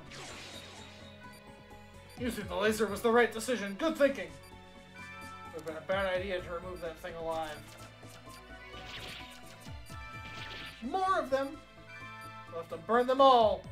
Using the laser was the right decision. Good thinking. It Would have been a bad idea to remove that thing alive. More of them. We'll have to burn them all.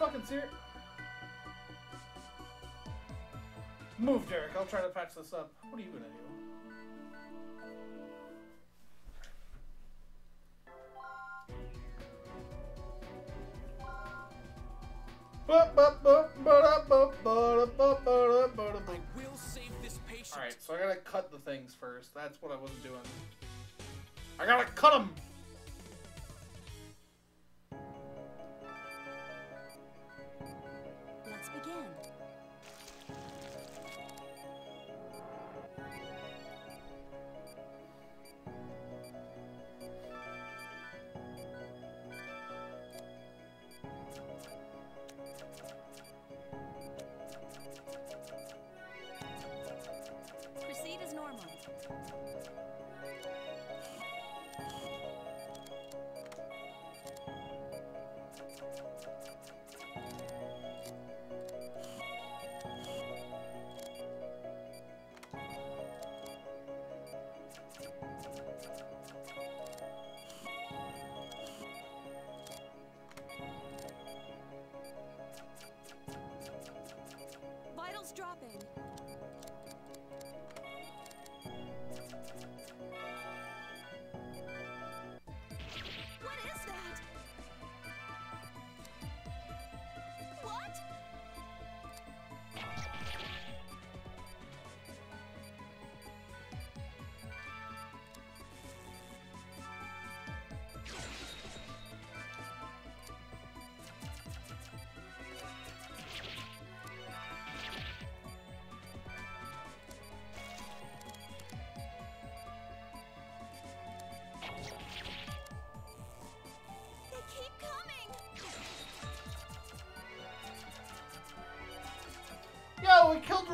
Fucking serious? Move, Derek. I'll try to patch this up. What are you gonna do? I will save this patient. Alright, so I gotta cut the things first. That's what I wasn't doing. I gotta cut them!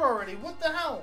Already! What the hell?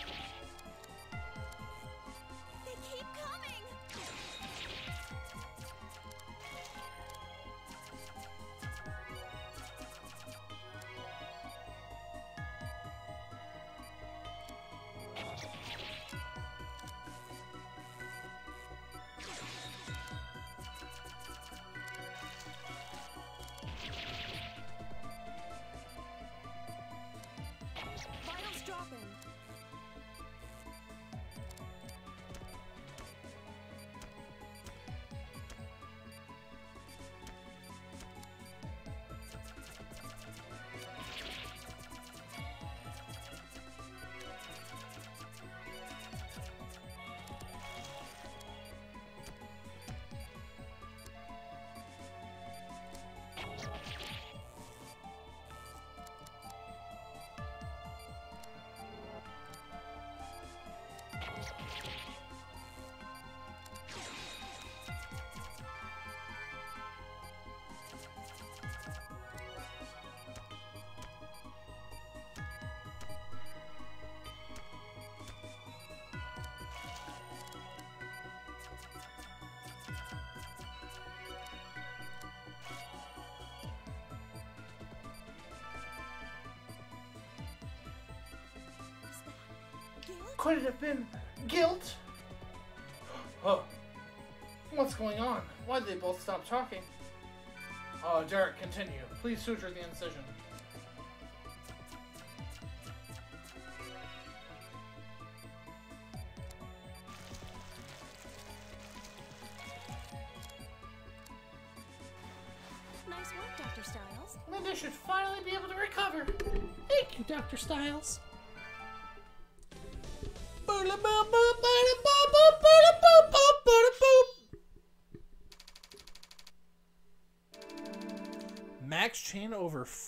Could it have been guilt? Oh. What's going on? Why did they both stop talking? Oh, Derek, continue. Please suture the incision.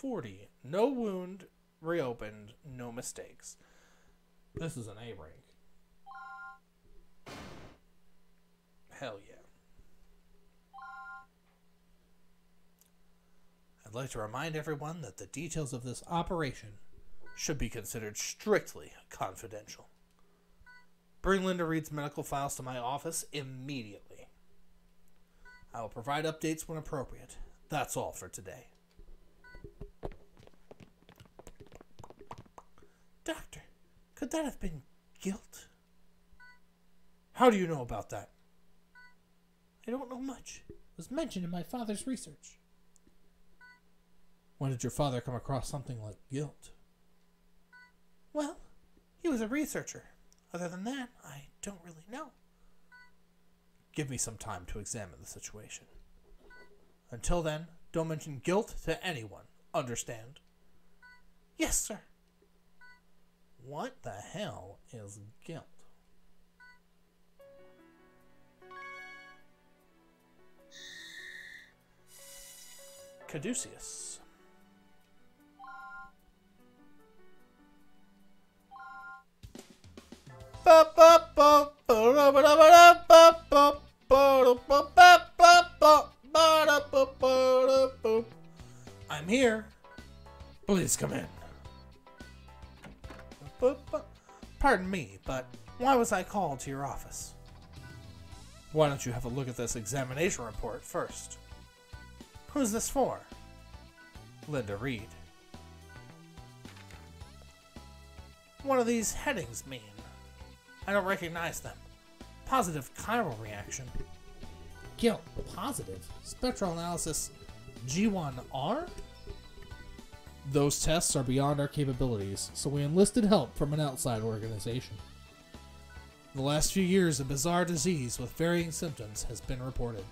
40. No wound, reopened, no mistakes. This is an A rank. Hell yeah. I'd like to remind everyone that the details of this operation should be considered strictly confidential. Bring Linda Reed's medical files to my office immediately. I will provide updates when appropriate. That's all for today. Doctor, could that have been guilt? How do you know about that? I don't know much. It was mentioned in my father's research. When did your father come across something like guilt? Well, he was a researcher. Other than that, I don't really know. Give me some time to examine the situation. Until then, don't mention guilt to anyone. Understand? Yes, sir. What the hell is guilt? Caduceus. I'm here. Please come in. Pardon me, but why was I called to your office? Why don't you have a look at this examination report first? Who's this for? Linda Reed. What do these headings mean? I don't recognize them. Positive chiral reaction. Guilt. Positive. Spectral analysis G1R? Those tests are beyond our capabilities, so we enlisted help from an outside organization. In the last few years, a bizarre disease with varying symptoms has been reported.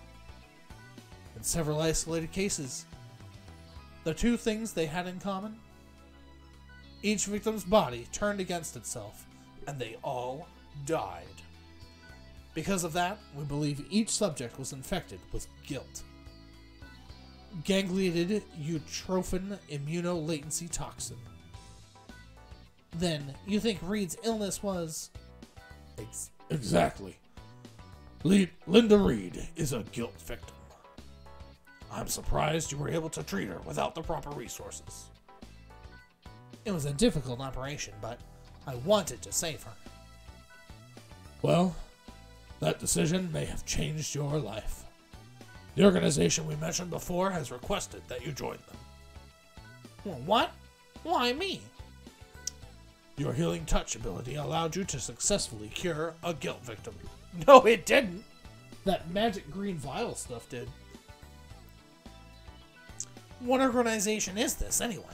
In several isolated cases, the two things they had in common each victim's body turned against itself, and they all died. Because of that, we believe each subject was infected with guilt. Gangliated utrophin immunolatency toxin. Then, you think Reed's illness was. Ex- exactly. Le- Linda Reed is a guilt victim. I'm surprised you were able to treat her without the proper resources. It was a difficult operation, but I wanted to save her. Well, that decision may have changed your life. The organization we mentioned before has requested that you join them. What? Why me? Your healing touch ability allowed you to successfully cure a guilt victim. No, it didn't. That magic green vial stuff did. What organization is this, anyway?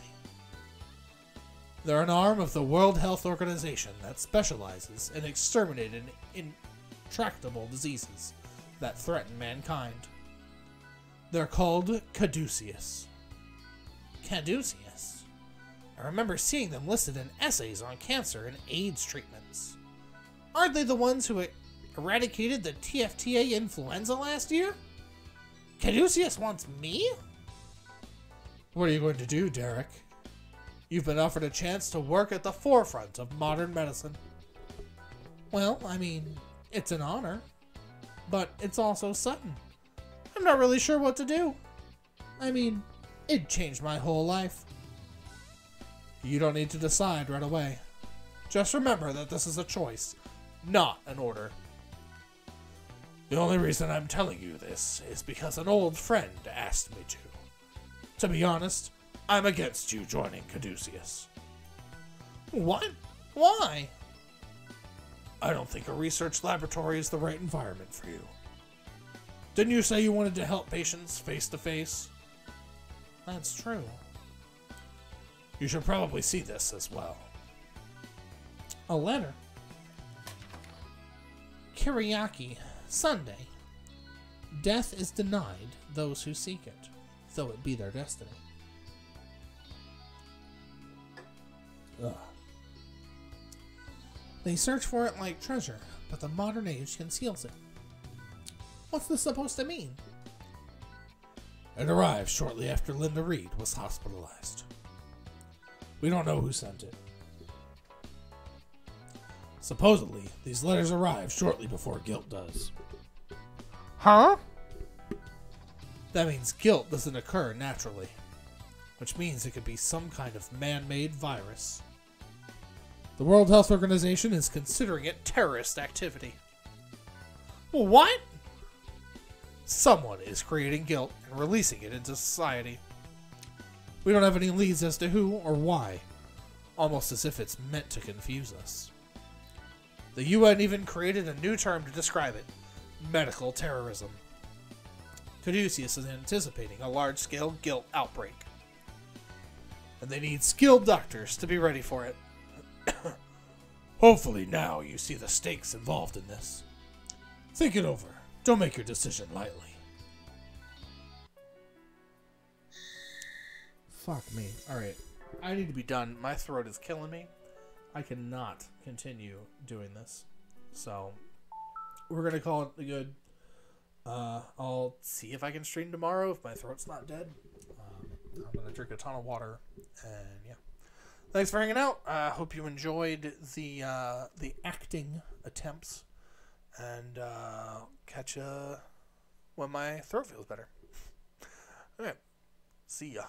They're an arm of the World Health Organization that specializes in exterminating intractable diseases that threaten mankind. They're called Caduceus. Caduceus? I remember seeing them listed in essays on cancer and AIDS treatments. Aren't they the ones who er-, eradicated the TFTA influenza last year? Caduceus wants me? What are you going to do, Derek? You've been offered a chance to work at the forefront of modern medicine. Well, I mean, it's an honor, but it's also sudden. I'm not really sure what to do. I mean, it changed my whole life. You don't need to decide right away. Just remember that this is a choice, not an order. The only reason I'm telling you this is because an old friend asked me to. To be honest, I'm against you joining Caduceus. What? Why? I don't think a research laboratory is the right environment for you. Didn't you say you wanted to help patients face to face? That's true. You should probably see this as well. A letter. Kiriaki, Sunday. Death is denied those who seek it, though it be their destiny. Ugh. They search for it like treasure, but the modern age conceals it. What's this supposed to mean? It arrived shortly after Linda Reed was hospitalized. We don't know who sent it. Supposedly, these letters arrive shortly before guilt does. Huh? That means guilt doesn't occur naturally, which means it could be some kind of man made virus. The World Health Organization is considering it terrorist activity. What? Someone is creating guilt and releasing it into society. We don't have any leads as to who or why, almost as if it's meant to confuse us. The UN even created a new term to describe it medical terrorism. Caduceus is anticipating a large scale guilt outbreak. And they need skilled doctors to be ready for it. Hopefully, now you see the stakes involved in this. Think it over. Don't make your decision lightly. Fuck me. Alright. I need to be done. My throat is killing me. I cannot continue doing this. So, we're going to call it a good. Uh, I'll see if I can stream tomorrow if my throat's not dead. Um, I'm gonna drink a ton of water, and yeah. Thanks for hanging out. I uh, hope you enjoyed the uh, the acting attempts, and uh, catch you when my throat feels better. All right, see ya.